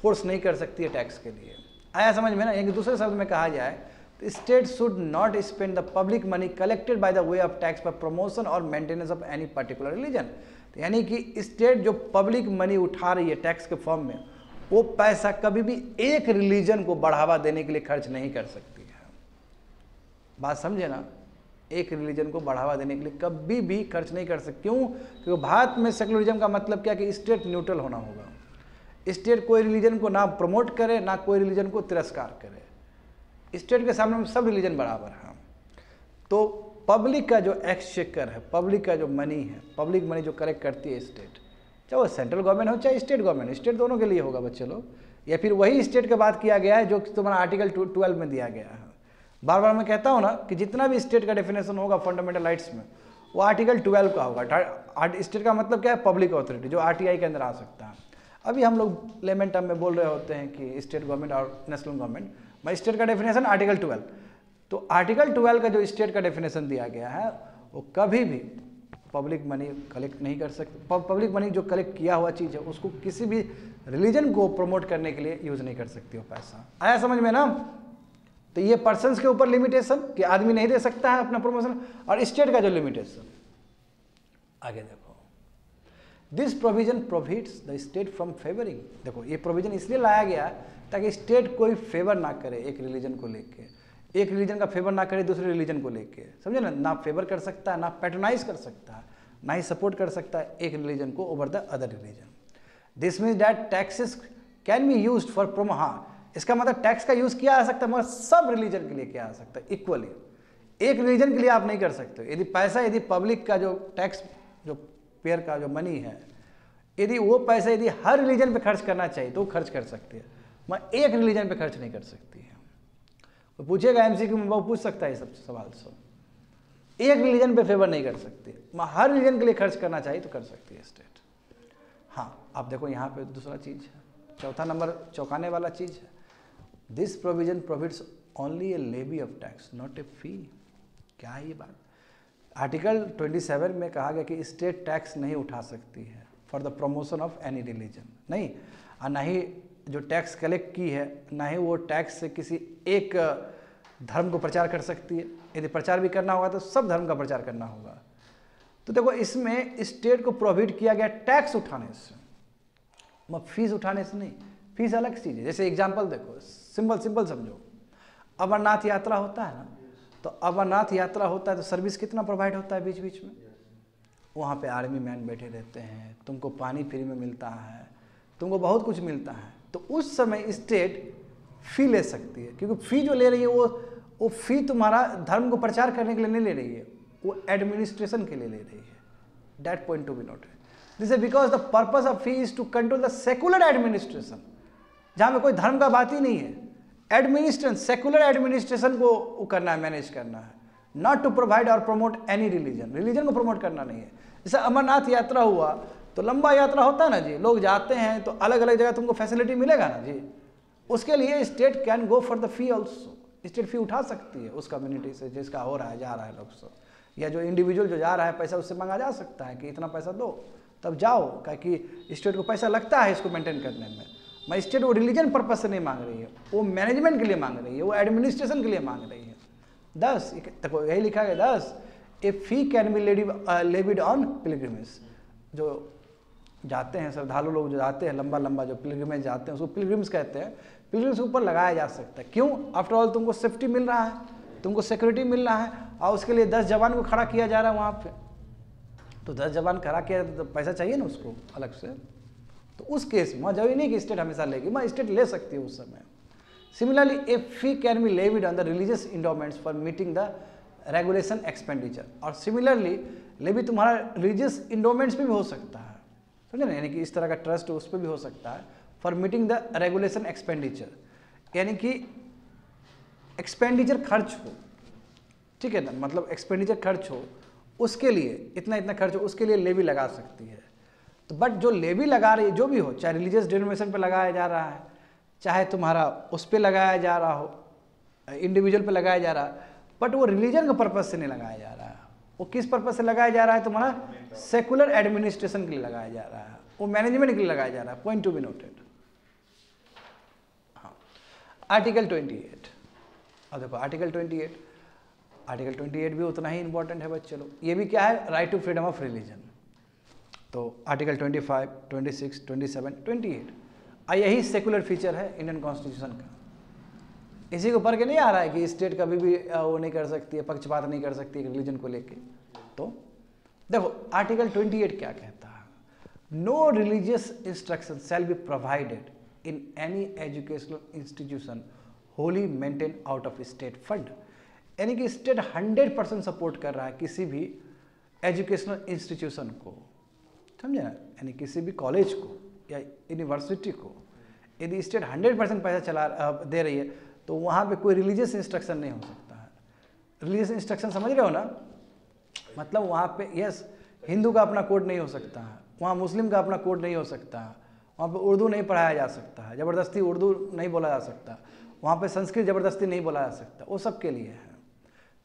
फोर्स नहीं कर सकती है टैक्स के लिए। आया समझ में ना? एक दूसरे शब्द में कहा जाए तो state should not spend the public money collected by the way of tax for promotion और maintenance of any particular religion. तो यानी कि स्टेट जो पब्लिक मनी उठा रही है टैक्स के फॉर्म में, वो पैसा कभी भी एक रिलीजन को बढ़ावा देने के लिए खर्च नहीं कर सकती है। बात समझे ना? एक रिलीजन को बढ़ावा देने के लिए कभी भी खर्च नहीं कर सकते। क्यों? क्योंकि भारत में सेकुलरिज्म का मतलब क्या कि स्टेट न्यूट्रल होना होगा। स्टेट कोई रिलीजन को ना प्रमोट करे, ना कोई रिलीजन को तिरस्कार करे। स्टेट के सामने सब रिलीजन बराबर है तो पब्लिक का जो एक्सचेकर है, पब्लिक का जो मनी है, पब्लिक मनी जो करेक्ट करती है स्टेट, चाहे वो सेंट्रल गवर्नमेंट हो, चाहे स्टेट गवर्नमेंट, स्टेट दोनों के लिए होगा बच्चे लोग। या फिर वही स्टेट का बात किया गया है जो तुम्हारा आर्टिकल ट्वेल्व में दिया गया है। बार बार मैं कहता हूँ ना कि जितना भी स्टेट का डेफिनेशन होगा फंडामेंटल राइट्स में, वो आर्टिकल ट्वेल्व का होगा। स्टेट का मतलब क्या है? पब्लिक अथॉरिटी, जो आरटीआई के अंदर आ सकता है। अभी हम लोग लेमेन टर्म में बोल रहे होते हैं कि स्टेट गवर्नमेंट और नेशनल गवर्नमेंट मैं स्टेट का डेफिनेशन आर्टिकल ट्वेल्व तो आर्टिकल ट्वेल्व का जो स्टेट का डेफिनेशन दिया गया है, वो कभी भी पब्लिक मनी कलेक्ट नहीं कर सकते। पब्लिक मनी जो कलेक्ट किया हुआ चीज़ है, उसको किसी भी रिलीजन को प्रमोट करने के लिए यूज़ नहीं कर सकती वो पैसा। आया समझ में ना? तो ये पर्सन के ऊपर लिमिटेशन कि आदमी नहीं दे सकता है अपना प्रमोशन और स्टेट का जो लिमिटेशन आगे देखो। This provision provides the state from favouring देखो, ये प्रोविज़न इसलिए लाया गया ताकि स्टेट कोई फेवर ना करे एक रिलीजन को लेके। एक रिलीजन का फेवर ना करे, दूसरे रिलीजन को लेके। समझे ना? ना फेवर कर सकता है ना पैट्रोनाइज कर सकता है ना ही सपोर्ट कर सकता है एक रिलीजन को over the other religion this means that taxes can be use for promo हाँ इसका मतलब टैक्स का यूज़ किया जा सकता है मगर सब रिलीजन के लिए किया जा सकता है इक्वली एक रिलीजन के लिए आप नहीं कर सकते। यदि पैसा, यदि पब्लिक का जो टैक्स जो पेयर का जो मनी है, यदि वो पैसा यदि हर रिलीजन पे खर्च करना चाहिए तो वो खर्च कर सकती है। मैं एक रिलीजन पे खर्च नहीं कर सकती है। तो पूछेगा एम सी वो पूछ सकता है ये सब सवाल सब एक रिलीजन पे फेवर नहीं कर सकती। मैं हर रिलीजन के लिए खर्च करना चाहिए तो कर सकती है स्टेट हाँ आप देखो यहाँ पे दूसरा चीज़ है। चौथा नंबर, चौंकाने वाला चीज़ है। This provision provides only a levy of tax not a fee क्या है ये बात? आर्टिकल 27 में कहा गया कि स्टेट टैक्स नहीं उठा सकती है for the promotion of any religion. नहीं, और ना ही जो टैक्स कलेक्ट की है, ना ही वो टैक्स से किसी एक धर्म को प्रचार कर सकती है। यदि प्रचार भी करना होगा तो सब धर्म का प्रचार करना होगा। तो देखो, इसमें स्टेट को प्रोविड किया गया टैक्स उठाने से। मत फ़ीस उठाने से नहीं, फ़ीस अलग चीज़ है। जैसे एग्ज़ाम्पल देखो, सिंपल सिंपल समझो। अमरनाथ यात्रा होता है ना तो अमरनाथ यात्रा होता है तो सर्विस कितना प्रोवाइड होता है बीच बीच में? वहाँ पे आर्मी मैन बैठे रहते हैं, तुमको पानी फ्री में मिलता है, तुमको बहुत कुछ मिलता है। तो उस समय स्टेट फ़ी ले सकती है, क्योंकि फ़ी जो ले रही है वो वो फ़ी तुम्हारा धर्म को प्रचार करने के लिए नहीं ले रही है, वो एडमिनिस्ट्रेशन के लिए ले रही है। That point to be note this is because the purpose of fee is to control the secular administration जहाँ में कोई धर्म का बात ही नहीं है। एडमिनिस्ट्रेशन सेकुलर एडमिनिस्ट्रेशन को करना है मैनेज करना है। नॉट टू प्रोवाइड और प्रमोट एनी रिलीजन रिलीजन को प्रमोट करना नहीं है। जैसे अमरनाथ यात्रा हुआ तो लंबा यात्रा होता है ना जी, लोग जाते हैं तो अलग अलग जगह तुमको फैसिलिटी मिलेगा ना जी। उसके लिए state can go for the fee also state fee उठा सकती है उस कम्युनिटी से, जिसका हो रहा है, जा रहा है लोग से या जो इंडिविजुअल जो जा रहा है, पैसा उससे मांगा जा सकता है कि इतना पैसा दो, तब जाओ। क्या कि स्टेट को पैसा लगता है इसको मेंटेन करने में। मैं स्टेट वो रिलीजन पर्पज से नहीं मांग रही है, वो मैनेजमेंट के लिए मांग रही है, वो एडमिनिस्ट्रेशन के लिए मांग रही है। दस देखो, यही लिखा गया thus a fee can be levied on pilgrimage जो जाते हैं, श्रद्धालु लोग जो जाते हैं, लंबा लंबा जो पिलग्रिमेज जाते हैं, उसको पिलग्रिम्स कहते हैं। पिलग्रिम्स ऊपर लगाया जा सकता है। क्यों? आफ्टर ऑल तुमको सेफ्टी मिल रहा है, तुमको सिक्योरिटी मिल रहा है, और उसके लिए दस जवान को खड़ा किया जा रहा है वहाँ पे। तो दस जवान खड़ा किया तो पैसा चाहिए ना उसको, अलग से? तो उस केस में ज़रूरी नहीं कि स्टेट हमेशा लेगी, मैं स्टेट ले सकती हूँ उस समय। Similarly a fee can be levied on the religious endowments for meeting the regulation expenditure और सिमिलरली लेवी तुम्हारा रिलीजियस इंडोमेंट्स में भी हो सकता है। समझे ना? यानी कि इस तरह का ट्रस्ट उस पर भी हो सकता है for meeting the regulation expenditure यानी कि एक्सपेंडिचर खर्च हो। ठीक है ना? मतलब एक्सपेंडिचर खर्च हो। उसके लिए इतना इतना खर्च हो, उसके लिए लेवी लगा सकती है। तो बट जो लेवी लगा रही है, जो भी हो, चाहे रिलीजियस डिनोमिनेशन पे लगाया जा रहा है, चाहे तुम्हारा उस पर लगाया जा रहा हो इंडिविजुअल पे लगाया जा रहा है बट वो रिलीजन के पर्पज से नहीं लगाया जा रहा है। वो किस पर्पज से लगाया जा रहा है? तुम्हारा सेकुलर एडमिनिस्ट्रेशन के लिए लगाया जा रहा है। वो मैनेजमेंट के लिए लगाया जा रहा है। पॉइंट टू बी नोटेड हाँ। आर्टिकल ट्वेंटी एट अब देखो article twenty eight article twenty eight भी उतना ही इंपॉर्टेंट है, बच्चे लोग। ये भी क्या है? Right to freedom of religion तो आर्टिकल 25, 26, 27, 28 आ यही सेकुलर फीचर है इंडियन कॉन्स्टिट्यूशन का। इसी को पढ़ के नहीं आ रहा है कि स्टेट कभी भी वो नहीं कर सकती है पक्षपात नहीं कर सकती है रिलीजन को लेके। तो देखो आर्टिकल 28 क्या कहता है? No religious instruction shall be provided in any educational institution wholly maintained out of state fund यानी कि स्टेट 100 परसेंट सपोर्ट कर रहा है किसी भी एजुकेशनल इंस्टीट्यूशन को। समझे ना? यानी किसी भी कॉलेज को या यूनिवर्सिटी को, यदि स्टेट हंड्रेड परसेंट पैसा चला दे रही है तो वहाँ पे कोई रिलीजियस इंस्ट्रक्शन नहीं हो सकता है। रिलीजियस इंस्ट्रक्शन समझ रहे हो ना? मतलब वहाँ पे यस हिंदू का अपना कोड नहीं हो सकता है वहाँ मुस्लिम का अपना कोड नहीं हो सकता है वहाँ पे उर्दू नहीं पढ़ाया जा सकता है ज़बरदस्ती उर्दू नहीं बोला जा सकता, वहाँ पे संस्कृत ज़बरदस्ती नहीं बोला जा सकता, वो सब के लिए है।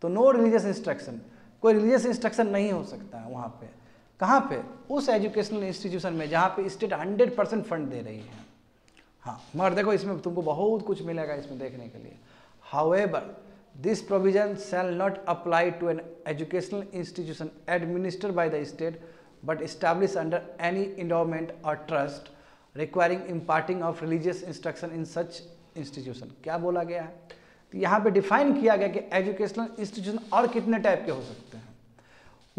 तो नो रिलीजियस इंस्ट्रक्शन कोई रिलीजियस इंस्ट्रक्शन नहीं हो सकता है वहाँ पे। कहाँ पे? उस एजुकेशनल इंस्टीट्यूशन में, जहाँ पे स्टेट हंड्रेड परसेंट फंड दे रही है। हाँ मगर देखो, इसमें तुमको बहुत कुछ मिलेगा इसमें देखने के लिए। However this provision shall not apply to an educational institution administered by the state but establish under any endowment or trust requiring imparting of religious instruction in such institution क्या बोला गया है? तो यहाँ पे डिफाइन किया गया कि एजुकेशनल इंस्टीट्यूशन और कितने टाइप के हो सकते हैं।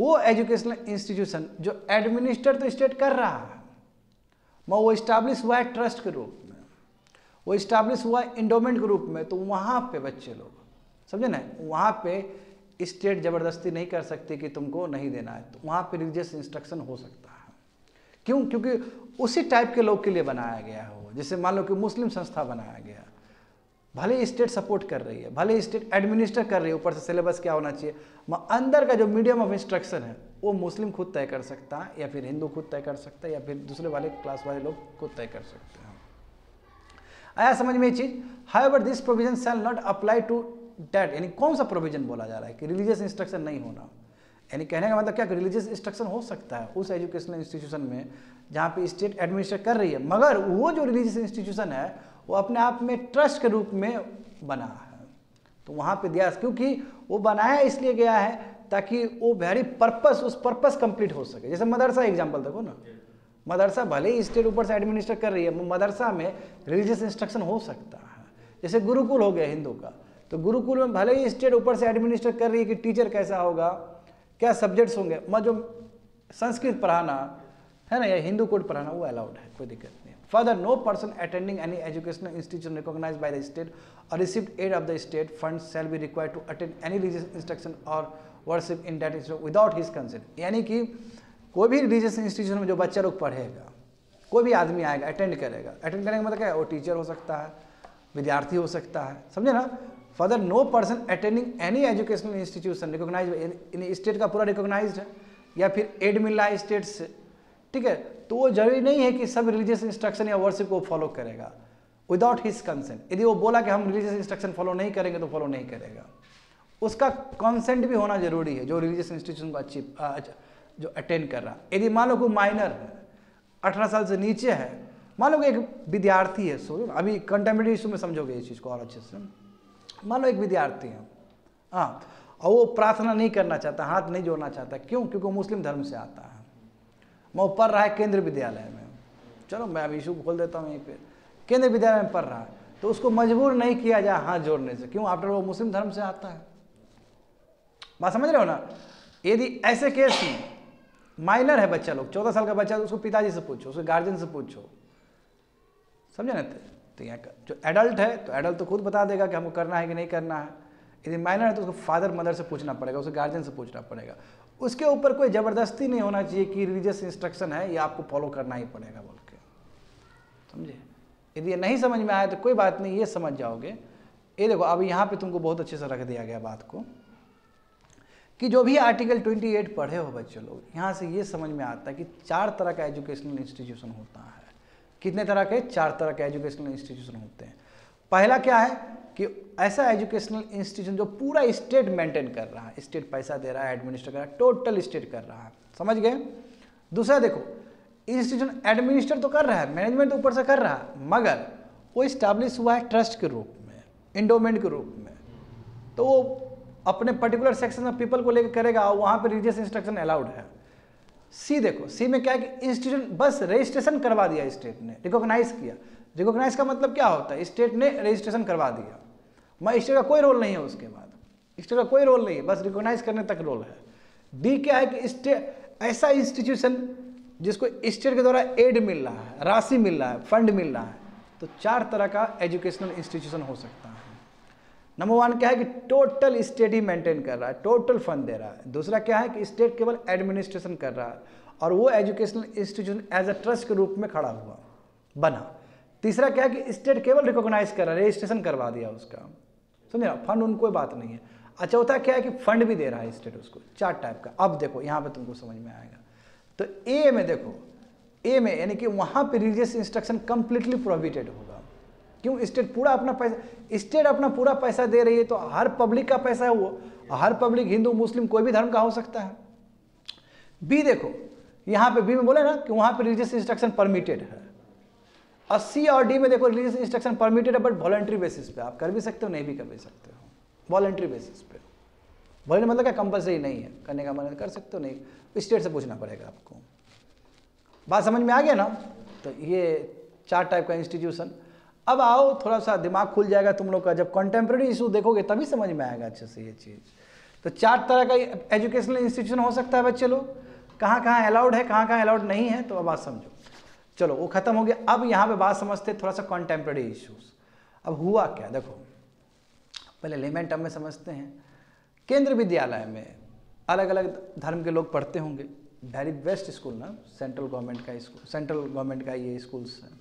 वो एजुकेशनल इंस्टीट्यूशन जो एडमिनिस्टर तो स्टेट कर रहा है, मगर वो इस्टेब्लिश हुआ है ट्रस्ट के रूप में। वो इस्टाब्लिश हुआ है इंडोमेंट के रूप में तो वहाँ पे बच्चे लोग, समझे ना? वहाँ पे स्टेट ज़बरदस्ती नहीं कर सकती कि तुमको नहीं देना है तो वहाँ पे रिलीजियस इंस्ट्रक्शन हो सकता है। क्यों? क्योंकि उसी टाइप के लोग के लिए बनाया गया है वो, जैसे मान लो कि मुस्लिम संस्था बनाया गया भले स्टेट सपोर्ट कर रही है, भले स्टेट एडमिनिस्टर कर रही है, ऊपर से सिलेबस क्या होना चाहिए अंदर का जो मीडियम ऑफ़ इंस्ट्रक्शन है, वो मुस्लिम खुद तय कर सकता है, या फिर हिंदू खुद तय कर सकता है, या फिर दूसरे वाले क्लास वाले लोग खुद तय कर सकते हैं। आया समझ में ये चीज़? How this provision shall not apply to that यानी कौन सा प्रोविज़न बोला जा रहा है कि रिलीजियस इंस्ट्रक्शन नहीं होना? यानी कहने का मतलब क्या कि रिलीजियस इंस्ट्रक्शन हो सकता है उस एजुकेशनल इंस्टीट्यूशन में जहाँ पे स्टेट एडमिनिस्टर कर रही है, मगर वो जो रिलीजियस इंस्टीट्यूशन है वो अपने आप में ट्रस्ट के रूप में बना है। तो वहाँ पे दिया, क्योंकि वो बनाया इसलिए गया है ताकि वो वेरी पर्पस उस पर्पस कंप्लीट हो सके। जैसे मदरसा एग्ज़ाम्पल देखो ना। मदरसा भले ही स्टेट ऊपर से एडमिनिस्टर कर रही है मदरसा में रिलीजियस इंस्ट्रक्शन हो सकता है। जैसे गुरुकुल हो गया हिंदू का तो गुरुकुल में भले ही स्टेट ऊपर से एडमिनिस्टर कर रही है कि टीचर कैसा होगा, क्या सब्जेक्ट्स होंगे मैं जो संस्कृत पढ़ाना, है ना, या हिंदू कोड पढ़ाना, वो अलाउड है, कोई दिक्कत नहीं। Further no person attending any educational institution recognise by the state or received aid of the state fund shall be require to attend any religious instruction or worship in that without his consent यानी कि कोई भी religious institution में जो बच्चा लोग पढ़ेगा, कोई भी आदमी आएगा अटेंड करेगा। अटेंड करने का मतलब क्या है? वो टीचर हो सकता है, विद्यार्थी हो सकता है। समझे ना? Further no person attending any educational institution recognise in state का पूरा रिकोगनाइज है, या फिर एड मिल रहा है स्टेट से। ठीक है? तो वो ज़रूरी नहीं है कि सब रिलीजियस इंस्ट्रक्शन या वर्शिप को फॉलो करेगा। विदाउट हिज कंसेंट यदि वो बोला कि हम रिलीजियस इंस्ट्रक्शन फॉलो नहीं करेंगे तो फॉलो नहीं करेगा। उसका कंसेंट भी होना ज़रूरी है, जो रिलीजियस इंस्टीट्यूशन को अच्छी जो अटेंड कर रहा। यदि मान लो कोई माइनर है, अठारह साल से नीचे है, मान लो एक विद्यार्थी है, सो, अभी कंटेम्प्रेरी इशू में समझोगे इस चीज़ को और अच्छे से। मान लो एक विद्यार्थी है। हाँ और वो प्रार्थना नहीं करना चाहता, हाथ नहीं जोड़ना चाहता। क्यों? क्योंकि वो मुस्लिम धर्म से आता है। वो पढ़ रहा है केंद्र विद्यालय में। चलो मैं अभी इशू खोल देता हूँ यहीं पर केंद्र विद्यालय में पढ़ रहा है। तो उसको मजबूर नहीं किया जाए हाथ जोड़ने से। क्यों? आफ्टर वो मुस्लिम धर्म से आता है। बात समझ रहे हो ना? यदि ऐसे केस में माइनर है बच्चा लोग, चौदह साल का बच्चा तो उसको पिताजी से पूछो, उसके गार्जियन से पूछो। समझे ना? तो यहाँ का जो एडल्ट है तो एडल्ट तो खुद बता देगा कि हमको करना है कि नहीं करना है। यदि माइनर है तो उसको फादर मदर से पूछना पड़ेगा उसके गार्जियन से पूछना पड़ेगा। उसके ऊपर कोई ज़बरदस्ती नहीं होना चाहिए कि रिलीजियस इंस्ट्रक्शन है, ये आपको फॉलो करना ही पड़ेगा बोल के। समझे? यदि ये नहीं समझ में आया तो कोई बात नहीं, ये समझ जाओगे। ये देखो, अब यहाँ पे तुमको बहुत अच्छे से रख दिया गया बात को, कि जो भी आर्टिकल 28 पढ़े हो बच्चे लोग, यहाँ से ये समझ में आता है कि चार तरह का एजुकेशनल इंस्टीट्यूशन होता है। कितने तरह के? चार तरह के एजुकेशनल इंस्टीट्यूशन होते हैं। पहला क्या है? कि ऐसा एजुकेशनल इंस्टीट्यूशन जो पूरा स्टेट मेंटेन कर रहा है, स्टेट पैसा दे रहा है, एडमिनिस्टर कर रहा है, टोटल स्टेट कर रहा है। समझ गए? दूसरा देखो, इंस्टीट्यूशन एडमिनिस्टर तो कर रहा है, मैनेजमेंट ऊपर से कर रहा है, मगर वो इस्टेब्लिश हुआ है ट्रस्ट के रूप में इंडोमेंट के रूप में। तो वो अपने पर्टिकुलर सेक्शन ऑफ़ पीपल को लेकर करेगा, और वहाँ पर रिलीजियस इंस्ट्रक्शन अलाउड है। सी देखो, सी में क्या है कि इंस्टीट्यूशन बस रजिस्ट्रेशन करवा दिया स्टेट ने रिकॉग्नाइज किया। रिकॉग्नाइज का मतलब क्या होता है? स्टेट ने रजिस्ट्रेशन करवा दिया। मैं स्टेट का कोई रोल नहीं है उसके बाद। स्टेट का कोई रोल नहीं है, बस रिकॉग्नाइज करने तक रोल है। डी क्या है कि ऐसा इंस्टीट्यूशन जिसको स्टेट के द्वारा एड मिल रहा है, राशि मिल रहा है फंड मिल रहा है तो चार तरह का एजुकेशनल इंस्टीट्यूशन हो सकता है। नंबर वन क्या है कि टोटल स्टेट ही मेंटेन कर रहा है टोटल फंड दे रहा है। दूसरा क्या है कि स्टेट केवल एडमिनिस्ट्रेशन कर रहा है, और वो educational institution as a trust के रूप में खड़ा हुआ, बना। तीसरा क्या है कि स्टेट केवल रिकॉग्नाइज कर रहा है रजिस्ट्रेशन करवा दिया उसका। समझे ना? फंड उनको कोई बात नहीं है। और चौथा क्या है कि फंड भी दे रहा है स्टेट उसको चार टाइप का। अब देखो, यहाँ पे तुमको समझ में आएगा। तो ए में देखो ए में यानी कि वहाँ पे रिलीजियस इंस्ट्रक्शन कंप्लीटली प्रोहिबिटेड होगा। क्यों? स्टेट पूरा अपना पैसा स्टेट अपना पूरा पैसा दे रही है तो हर पब्लिक का पैसा है वो। हर पब्लिक हिंदू, मुस्लिम, कोई भी धर्म का हो सकता है। बी देखो, यहाँ पे बी में बोले ना कि वहाँ पे रिलीजियस इंस्ट्रक्शन परमिटेड है। और सी और डी में देखो रिलीजियस इंस्ट्रक्शन परमिटेड है बट वॉलेंट्री बेसिस पे। आप कर भी सकते हो, नहीं भी कर भी सकते हो। वॉलेंट्री बेसिस पे। वॉलेंट्री मतलब क्या? कंपलसरी नहीं है। करने का मन कर सकते हो, नहीं। स्टेट से पूछना पड़ेगा आपको। बात समझ में आ गया ना? तो ये चार टाइप का इंस्टीट्यूशन अब आओ, थोड़ा सा दिमाग खुल जाएगा तुम लोग का। जब कंटेम्प्रेरी इशू देखोगे, तभी समझ में आएगा अच्छे से ये चीज़। तो चार तरह का एजुकेशनल इंस्टीट्यूशन हो सकता है, बच्चे लोग। कहाँ कहाँ अलाउड है कहाँ कहाँ अलाउड नहीं है तो अब बात समझो। चलो, वो खत्म हो गया। अब यहाँ पे बात समझते थोड़ा सा कॉन्टेम्प्रेरी इश्यूज़ अब हुआ क्या? देखो, पहले लेमेन टर्म में समझते हैं। केंद्र विद्यालय में अलग अलग धर्म के लोग पढ़ते होंगे। वेरी बेस्ट स्कूल ना सेंट्रल गवर्नमेंट का स्कूल सेंट्रल गवर्नमेंट का ये स्कूल्स हैं।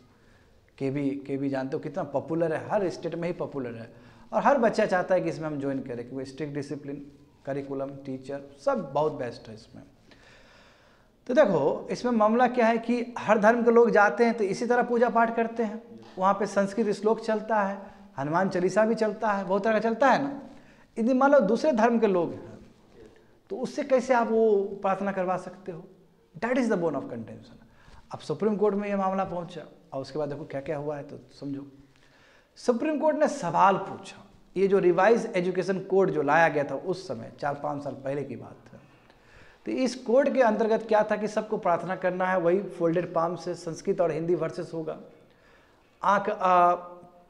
के भी के भी जानते हो कितना पॉपुलर है। हर स्टेट में ही पॉपुलर है। और हर बच्चा चाहता है कि इसमें हम ज्वाइन करें, क्योंकि स्ट्रिक्ट डिसिप्लिन करिकुलम टीचर सब बहुत बेस्ट है इसमें। तो देखो, इसमें मामला क्या है कि हर धर्म के लोग जाते हैं तो इसी तरह पूजा पाठ करते हैं। वहाँ पे संस्कृत श्लोक चलता है, हनुमान चालीसा भी चलता है, बहुत तरह का चलता है ना। यदि मान लो दूसरे धर्म के लोग हैं तो उससे कैसे आप वो प्रार्थना करवा सकते हो? That is the bone of contention अब सुप्रीम कोर्ट में ये मामला पहुँचा, और उसके बाद देखो क्या क्या हुआ है तो समझो। सुप्रीम कोर्ट ने सवाल पूछा। ये जो रिवाइज एजुकेशन कोड जो लाया गया था उस समय चार पाँच साल पहले की बात तो इस कोड के अंतर्गत क्या था कि सबको प्रार्थना करना है, वही फोल्डेड पाम से संस्कृत और हिंदी वर्सेस होगा। आँख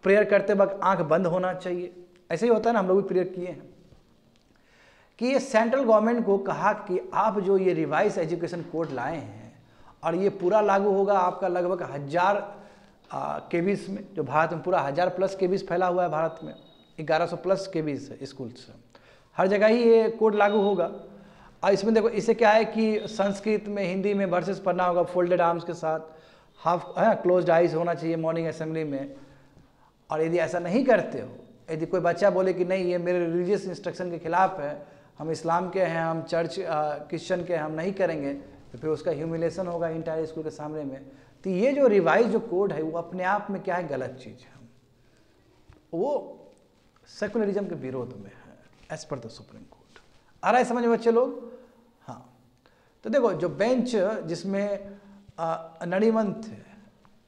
प्रेयर करते वक्त आँख बंद होना चाहिए। ऐसे ही होता है ना, हम लोग भी प्रेयर किए हैं। कि ये सेंट्रल गवर्नमेंट को कहा कि आप जो ये रिवाइज एजुकेशन कोड लाए हैं, और ये पूरा लागू होगा आपका लगभग हज़ार केबीस में, जो भारत में पूरा हज़ार प्लस केबीस फैला हुआ है भारत में। 1100 प्लस केबीस है स्कूल्स हर जगह ही ये कोड लागू होगा। और इसमें देखो, इसे क्या है कि संस्कृत में, हिंदी में वर्सेस पढ़ना होगा फोल्डेड आर्म्स के साथ। हाफ़ है क्लोज आइज़ होना चाहिए मॉर्निंग असेंबली में। और यदि ऐसा नहीं करते हो, यदि कोई बच्चा बोले कि नहीं, ये मेरे रिलीजियस इंस्ट्रक्शन के खिलाफ है, हम इस्लाम के हैं, हम चर्च क्रिश्चन के हम नहीं करेंगे तो फिर उसका ह्यूमिलेशन होगा इंटायर स्कूल के सामने में। तो ये जो रिवाइज जो कोड है, वो अपने आप में क्या है, गलत चीज़ है। वो सेकुलरिज्म के विरोध में है as per the supreme court आ रहा है समझ में बच्चे लोग? हाँ। तो देखो, जो बेंच जिसमें नरीमन थे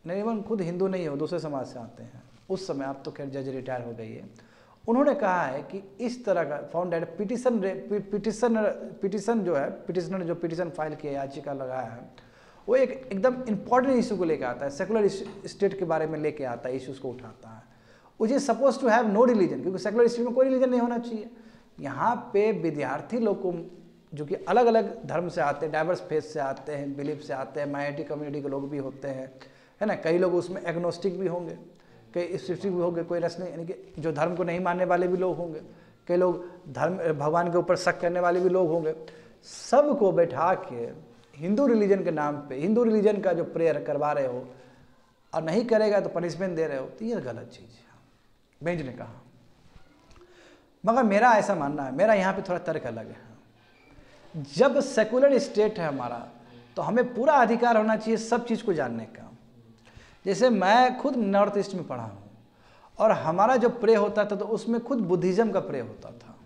नरीमन खुद हिंदू नहीं हो दूसरे समाज से आते हैं। उस समय आप तो खैर जज रिटायर हो गई है। उन्होंने कहा है कि इस तरह का फाउंडेड पिटिशन पिटिशन पिटिशन जो है पिटिशनर जो पिटिशन फ़ाइल किया, याचिका लगाया है, वो एक एकदम इंपॉर्टेंट इशू को लेकर आता है सेकुलर स्टेट के बारे में लेके आता है इशूज़ को उठाता है। Which is suppose to have no religion क्योंकि सेकुलर स्टेट में कोई रिलीजन नहीं होना चाहिए। यहाँ पे विद्यार्थी लोग को, जो कि अलग अलग धर्म से आते हैं डाइवर्स फेस से आते हैं बिलीफ से आते हैं माइनॉरिटी कम्युनिटी के लोग भी होते हैं, है ना? कई लोग उसमें एग्नोस्टिक भी होंगे, कई स्पेसिफिक भी होंगे, कोई रस नहीं, यानी कि जो धर्म को नहीं मानने वाले भी लोग होंगे, कई लोग धर्म, भगवान के ऊपर शक करने वाले भी लोग होंगे। सबको बैठा के हिंदू रिलीजन के नाम पे, हिंदू रिलीजन का जो प्रेयर करवा रहे हो, और नहीं करेगा तो पनिशमेंट दे रहे हो तो ये गलत चीज़ है। बेंच ने कहा। मगर मेरा ऐसा मानना है, मेरा यहाँ पे थोड़ा तर्क अलग है। जब सेकुलर स्टेट है हमारा तो हमें पूरा अधिकार होना चाहिए सब चीज़ को जानने का। जैसे मैं खुद नॉर्थ ईस्ट में पढ़ा हूँ, और हमारा जो प्रे होता था तो उसमें खुद बुद्धिज़्म का प्रे होता था।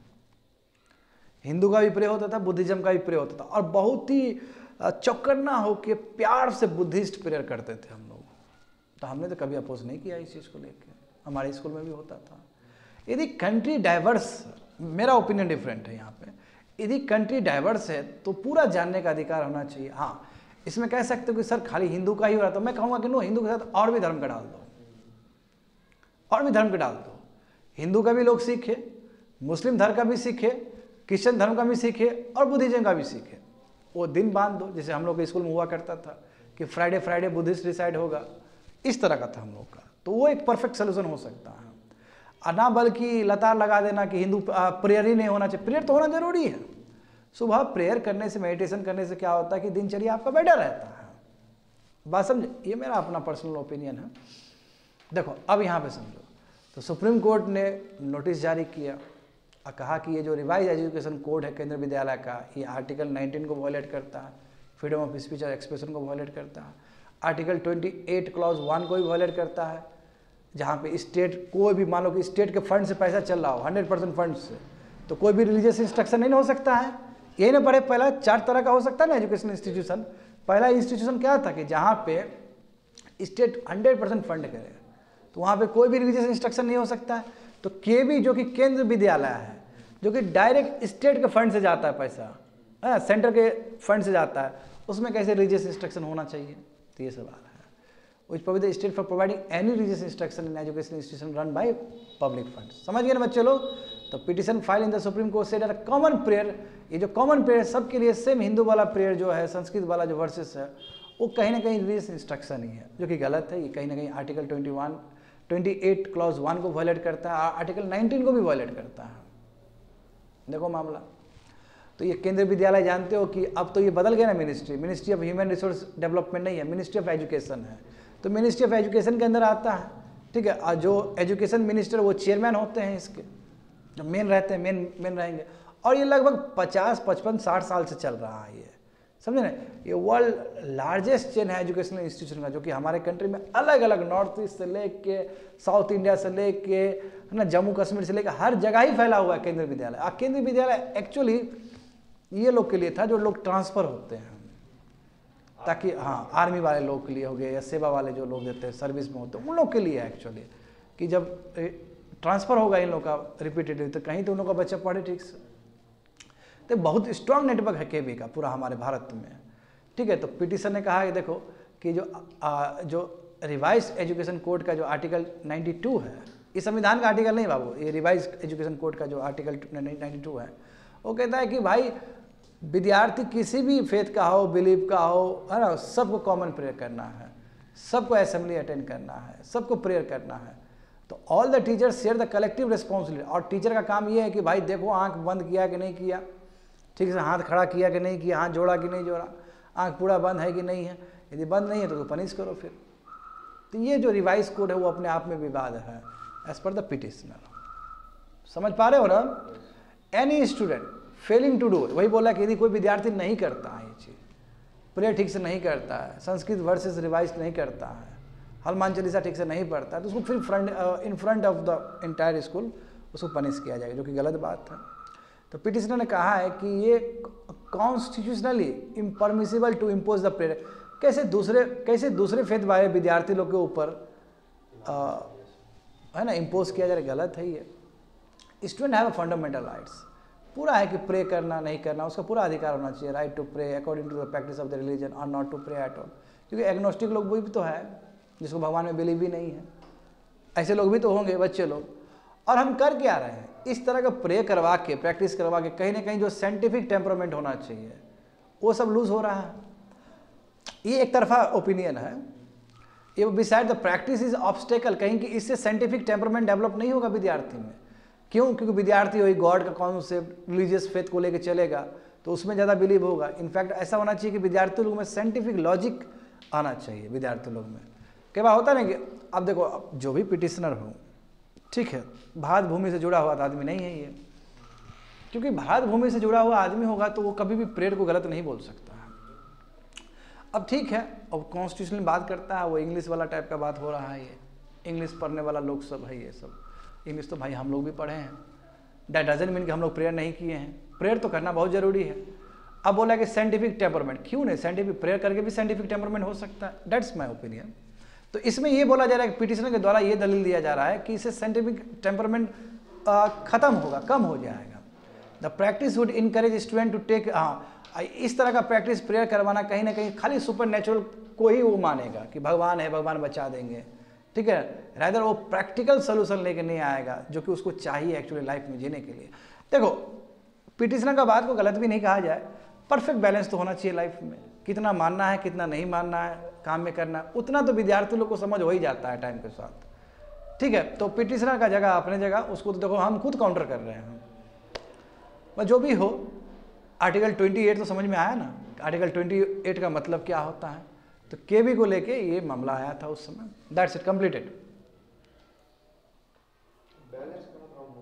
हिंदू का भी प्रे होता था, बुद्धिज़्म का भी प्रे होता था, और बहुत ही चौकन्ना हो के प्यार से बुद्धिस्ट प्रेयर करते थे हम लोग। तो हमने तो कभी अपोज नहीं किया इस चीज़ को लेकर हमारे स्कूल में भी होता था। यदि कंट्री डाइवर्स मेरा ओपिनियन डिफरेंट है यहाँ पे। यदि कंट्री डाइवर्स है तो पूरा जानने का अधिकार होना चाहिए। हाँ इसमें कह सकते हो कि सर, खाली हिंदू का ही हो रहा तो मैं कहूँगा कि नो हिंदू के साथ और भी धर्म का डाल दो। और भी धर्म का डाल दो। हिंदू का भी लोग सीखे, मुस्लिम धर्म का भी सीखे, क्रिश्चियन धर्म का भी सीखे, और बुद्धिज्म का भी सीखे। वो दिन बाँध दो, जैसे हम लोग स्कूल में हुआ करता था कि फ्राइडे फ्राइडे बुद्धिस्ट डिसाइड होगा। इस तरह का था हम लोग का। तो वो एक परफेक्ट सोल्यूशन हो सकता है। ना बल्कि लतार लगा देना कि हिंदू प्रेयर ही नहीं होना चाहिए। प्रेयर तो होना ज़रूरी है। सुबह प्रेयर करने से मेडिटेशन करने से क्या होता है कि दिनचर्या आपका बेटर रहता है। बात समझ? ये मेरा अपना पर्सनल ओपिनियन है। देखो, अब यहाँ पे समझो। तो सुप्रीम कोर्ट ने नोटिस जारी किया और कहा कि ये जो रिवाइज एजुकेशन कोड है केंद्र विद्यालय का, ये आर्टिकल 19 को वॉयलेट करता है। फ्रीडम ऑफ़ स्पीच और एक्सप्रेशन को वॉयलेट करता है। आर्टिकल 28 क्लॉज वन को भी वॉयलेट करता है। जहाँ पे स्टेट, कोई भी मान लो कि स्टेट के फंड से पैसा चल रहा हो हंड्रेड परसेंट फंड से तो कोई भी रिलीजियस इंस्ट्रक्शन नहीं हो सकता है। यही ना पढ़े, पहला चार तरह का हो सकता है ना एजुकेशन इंस्टीट्यूशन पहला इंस्टीट्यूशन क्या था कि जहाँ पे स्टेट हंड्रेड परसेंट फंड करे तो वहाँ पे कोई भी रिलीजियस इंस्ट्रक्शन नहीं हो सकता है। तो के जो कि केंद्र विद्यालय है, जो कि डायरेक्ट स्टेट के फंड से जाता है पैसा, है सेंटर के फंड से जाता है, उसमें कैसे रिलीजियस इंस्ट्रक्शन होना चाहिए? तो ये सवाल विच पवित्र state for providing any religious instruction in education institution run by public fund समझ गए ना बच्चे लोग? तो petition file in the supreme court से कॉमन प्रेयर ये जो कॉमन प्रेयर सबके लिए सेम हिंदू वाला प्रेयर जो है, संस्कृत वाला जो वर्सेस है, वो कहीं ना कहीं रिलीजियस इंस्ट्रक्शन ही है, जो कि गलत है। ये कहीं ना कहीं article twenty one twenty eight clause one को वायलेट करता है आर्टिकल नाइनटीन को भी वायलेट करता है। देखो मामला। तो ये केंद्रीय विद्यालय जानते हो कि अब तो ये बदल गया ना ministry ministry of human resource development नहीं है मिनिस्ट्री ऑफ़ एजुकेशन है। तो मिनिस्ट्री ऑफ़ एजुकेशन के अंदर आता है, ठीक है? जो एजुकेशन मिनिस्टर वो चेयरमैन होते हैं इसके, जो मेन रहते हैं मेन मेन रहेंगे। और ये लगभग पचास, पचपन, साठ साल से चल रहा है ये, समझे ना? ये वर्ल्ड लार्जेस्ट चेन है एजुकेशनल इंस्टीट्यूशन का, जो कि हमारे कंट्री में अलग अलग नॉर्थ ईस्ट से लेके साउथ इंडिया से लेके, है ना? जम्मू कश्मीर से लेके हर जगह ही फैला हुआ है केंद्रीय विद्यालय। और केंद्रीय विद्यालय एक्चुअली ये लोग के लिए था जो लोग ट्रांसफ़र होते हैं। ताकि हाँ आर्मी वाले लोग के लिए हो गए या सेवा वाले जो लोग देते हैं सर्विस में होते हैं उन लोग के लिए एक्चुअली कि जब ट्रांसफ़र होगा इन लोग का रिपीटेडली तो कहीं तो उन लोग का बच्चा पढ़े ठीक से। तो बहुत स्ट्रांग नेटवर्क है के का पूरा हमारे भारत में। ठीक है तो पिटिशन ने कहा कि देखो कि जो आ, जो रिवाइज एजुकेशन कोड का जो आर्टिकल 92 है ये संविधान का आर्टिकल नहीं बाबू ये रिवाइज एजुकेशन कोड का जो आर्टिकल 92 है वो कहता है कि भाई विद्यार्थी किसी भी फेथ का हो बिलीव का हो है ना सबको कॉमन प्रेयर करना है सबको असेंबली अटेंड करना है सबको प्रेयर करना है। तो all the teacher share the collective responsibility और टीचर का काम ये है कि भाई देखो आँख बंद किया कि नहीं किया? ठीक से हाथ खड़ा किया कि नहीं किया? हाथ जोड़ा कि नहीं जोड़ा? आँख पूरा बंद है कि नहीं है? यदि बंद नहीं है तो, तो पनिश करो फिर। तो ये जो रिवाइज कोड है वो अपने आप में विवाद है एज पर द पिटिशनर समझ पा रहे हो ना? Any student failing to do वही बोला कि यदि कोई विद्यार्थी नहीं करता है ये चीज़ प्रेयर ठीक से नहीं करता है, संस्कृत वर्सेस रिवाइज नहीं करता है, हनुमान चालीसा ठीक से नहीं पढ़ता है तो उसको फिर front in front of the entire school उसको पनिश किया जाएगा, जो कि गलत बात है। तो पिटिशनर ने कहा है कि ये constitutionally impermissible to impose the prayer कैसे दूसरे कैसे दूसरे फेद वाले विद्यार्थी लोग के ऊपर है ना इम्पोज किया जा रहा गलत है ये। स्टूडेंट हैव फंडामेंटल राइट्स पूरा है कि प्रे करना, नहीं करना, उसका पूरा अधिकार होना चाहिए right to pray according to the practice of the religion और not to pray at all क्योंकि एग्नोस्टिक लोग भी तो है, जिसको भगवान में बिलीव भी नहीं है। ऐसे लोग भी तो होंगे, बच्चे लोग। और हम कर क्या रहे हैं? इस तरह का प्रे करवा के प्रैक्टिस करवा के, कहीं ना कहीं जो साइंटिफिक टेम्परामेंट होना चाहिए, वो सब लूज हो रहा है। ये एक तरफा ओपिनियन है। ये beside the practice is obstacle कहीं कि इससे साइंटिफिक टेम्परामेंट डेवलप नहीं होगा विद्यार्थी में। क्यों? क्योंकि विद्यार्थी वही गॉड का कॉन्सेप्ट रिलीजियस फेथ को लेकर चलेगा तो उसमें ज़्यादा बिलीव होगा। इनफैक्ट ऐसा होना चाहिए कि विद्यार्थी लोग में साइंटिफिक लॉजिक आना चाहिए, विद्यार्थी लोग में। कई बार होता ना कि, अब देखो, अब जो भी पिटिशनर हो, ठीक है भारत भूमि से जुड़ा हुआ आदमी नहीं है ये। क्योंकि भारत भूमि से जुड़ा हुआ आदमी होगा तो वो कभी भी प्रेयर को गलत नहीं बोल सकता। अब ठीक है, अब कॉन्स्टिट्यूशन बात करता है, वो इंग्लिश वाला टाइप का बात हो रहा है ये। इंग्लिश पढ़ने वाला लोग सब है ये सब। इंग्लिश तो भाई हम लोग भी पढ़े हैं। डैट डजेंट मीन कि हम लोग प्रेयर नहीं किए हैं। प्रेयर तो करना बहुत ज़रूरी है। अब बोला कि साइंटिफिक टेम्परमेंट क्यों नहीं? साइंटिफिक प्रेयर करके भी साइंटिफिक टेम्परमेंट हो सकता है। डेट्स माई ओपिनियन तो इसमें यह बोला जा रहा है कि पिटिशनर के द्वारा ये दलील दिया जा रहा है कि इससे साइंटिफिक टेम्परमेंट खत्म होगा, कम हो जाएगा। The practice would encourage student to take हाँ इस तरह का प्रैक्टिस प्रेयर करवाना कहीं ना कहीं खाली सुपर नेचुरल को ही वो मानेगा कि भगवान है, भगवान बचा देंगे। ठीक है? राइदर वो प्रैक्टिकल सोल्यूशन लेके नहीं आएगा, जो कि उसको चाहिए एक्चुअली लाइफ में जीने के लिए। देखो पिटिशनर का बात को गलत भी नहीं कहा जाए परफेक्ट बैलेंस तो होना चाहिए लाइफ में। कितना मानना है, कितना नहीं मानना है, काम में करना है, उतना तो विद्यार्थी लोग को समझ हो ही जाता है टाइम के साथ। ठीक है? तो पिटिशनर का जगह अपने जगह, उसको तो देखो, हम खुद काउंटर कर रहे हैं। जो भी हो आर्टिकल 28 तो समझ में आया ना? आर्टिकल 28 का मतलब क्या होता है? तो के को लेके ये मामला आया था उस समय। That's it completed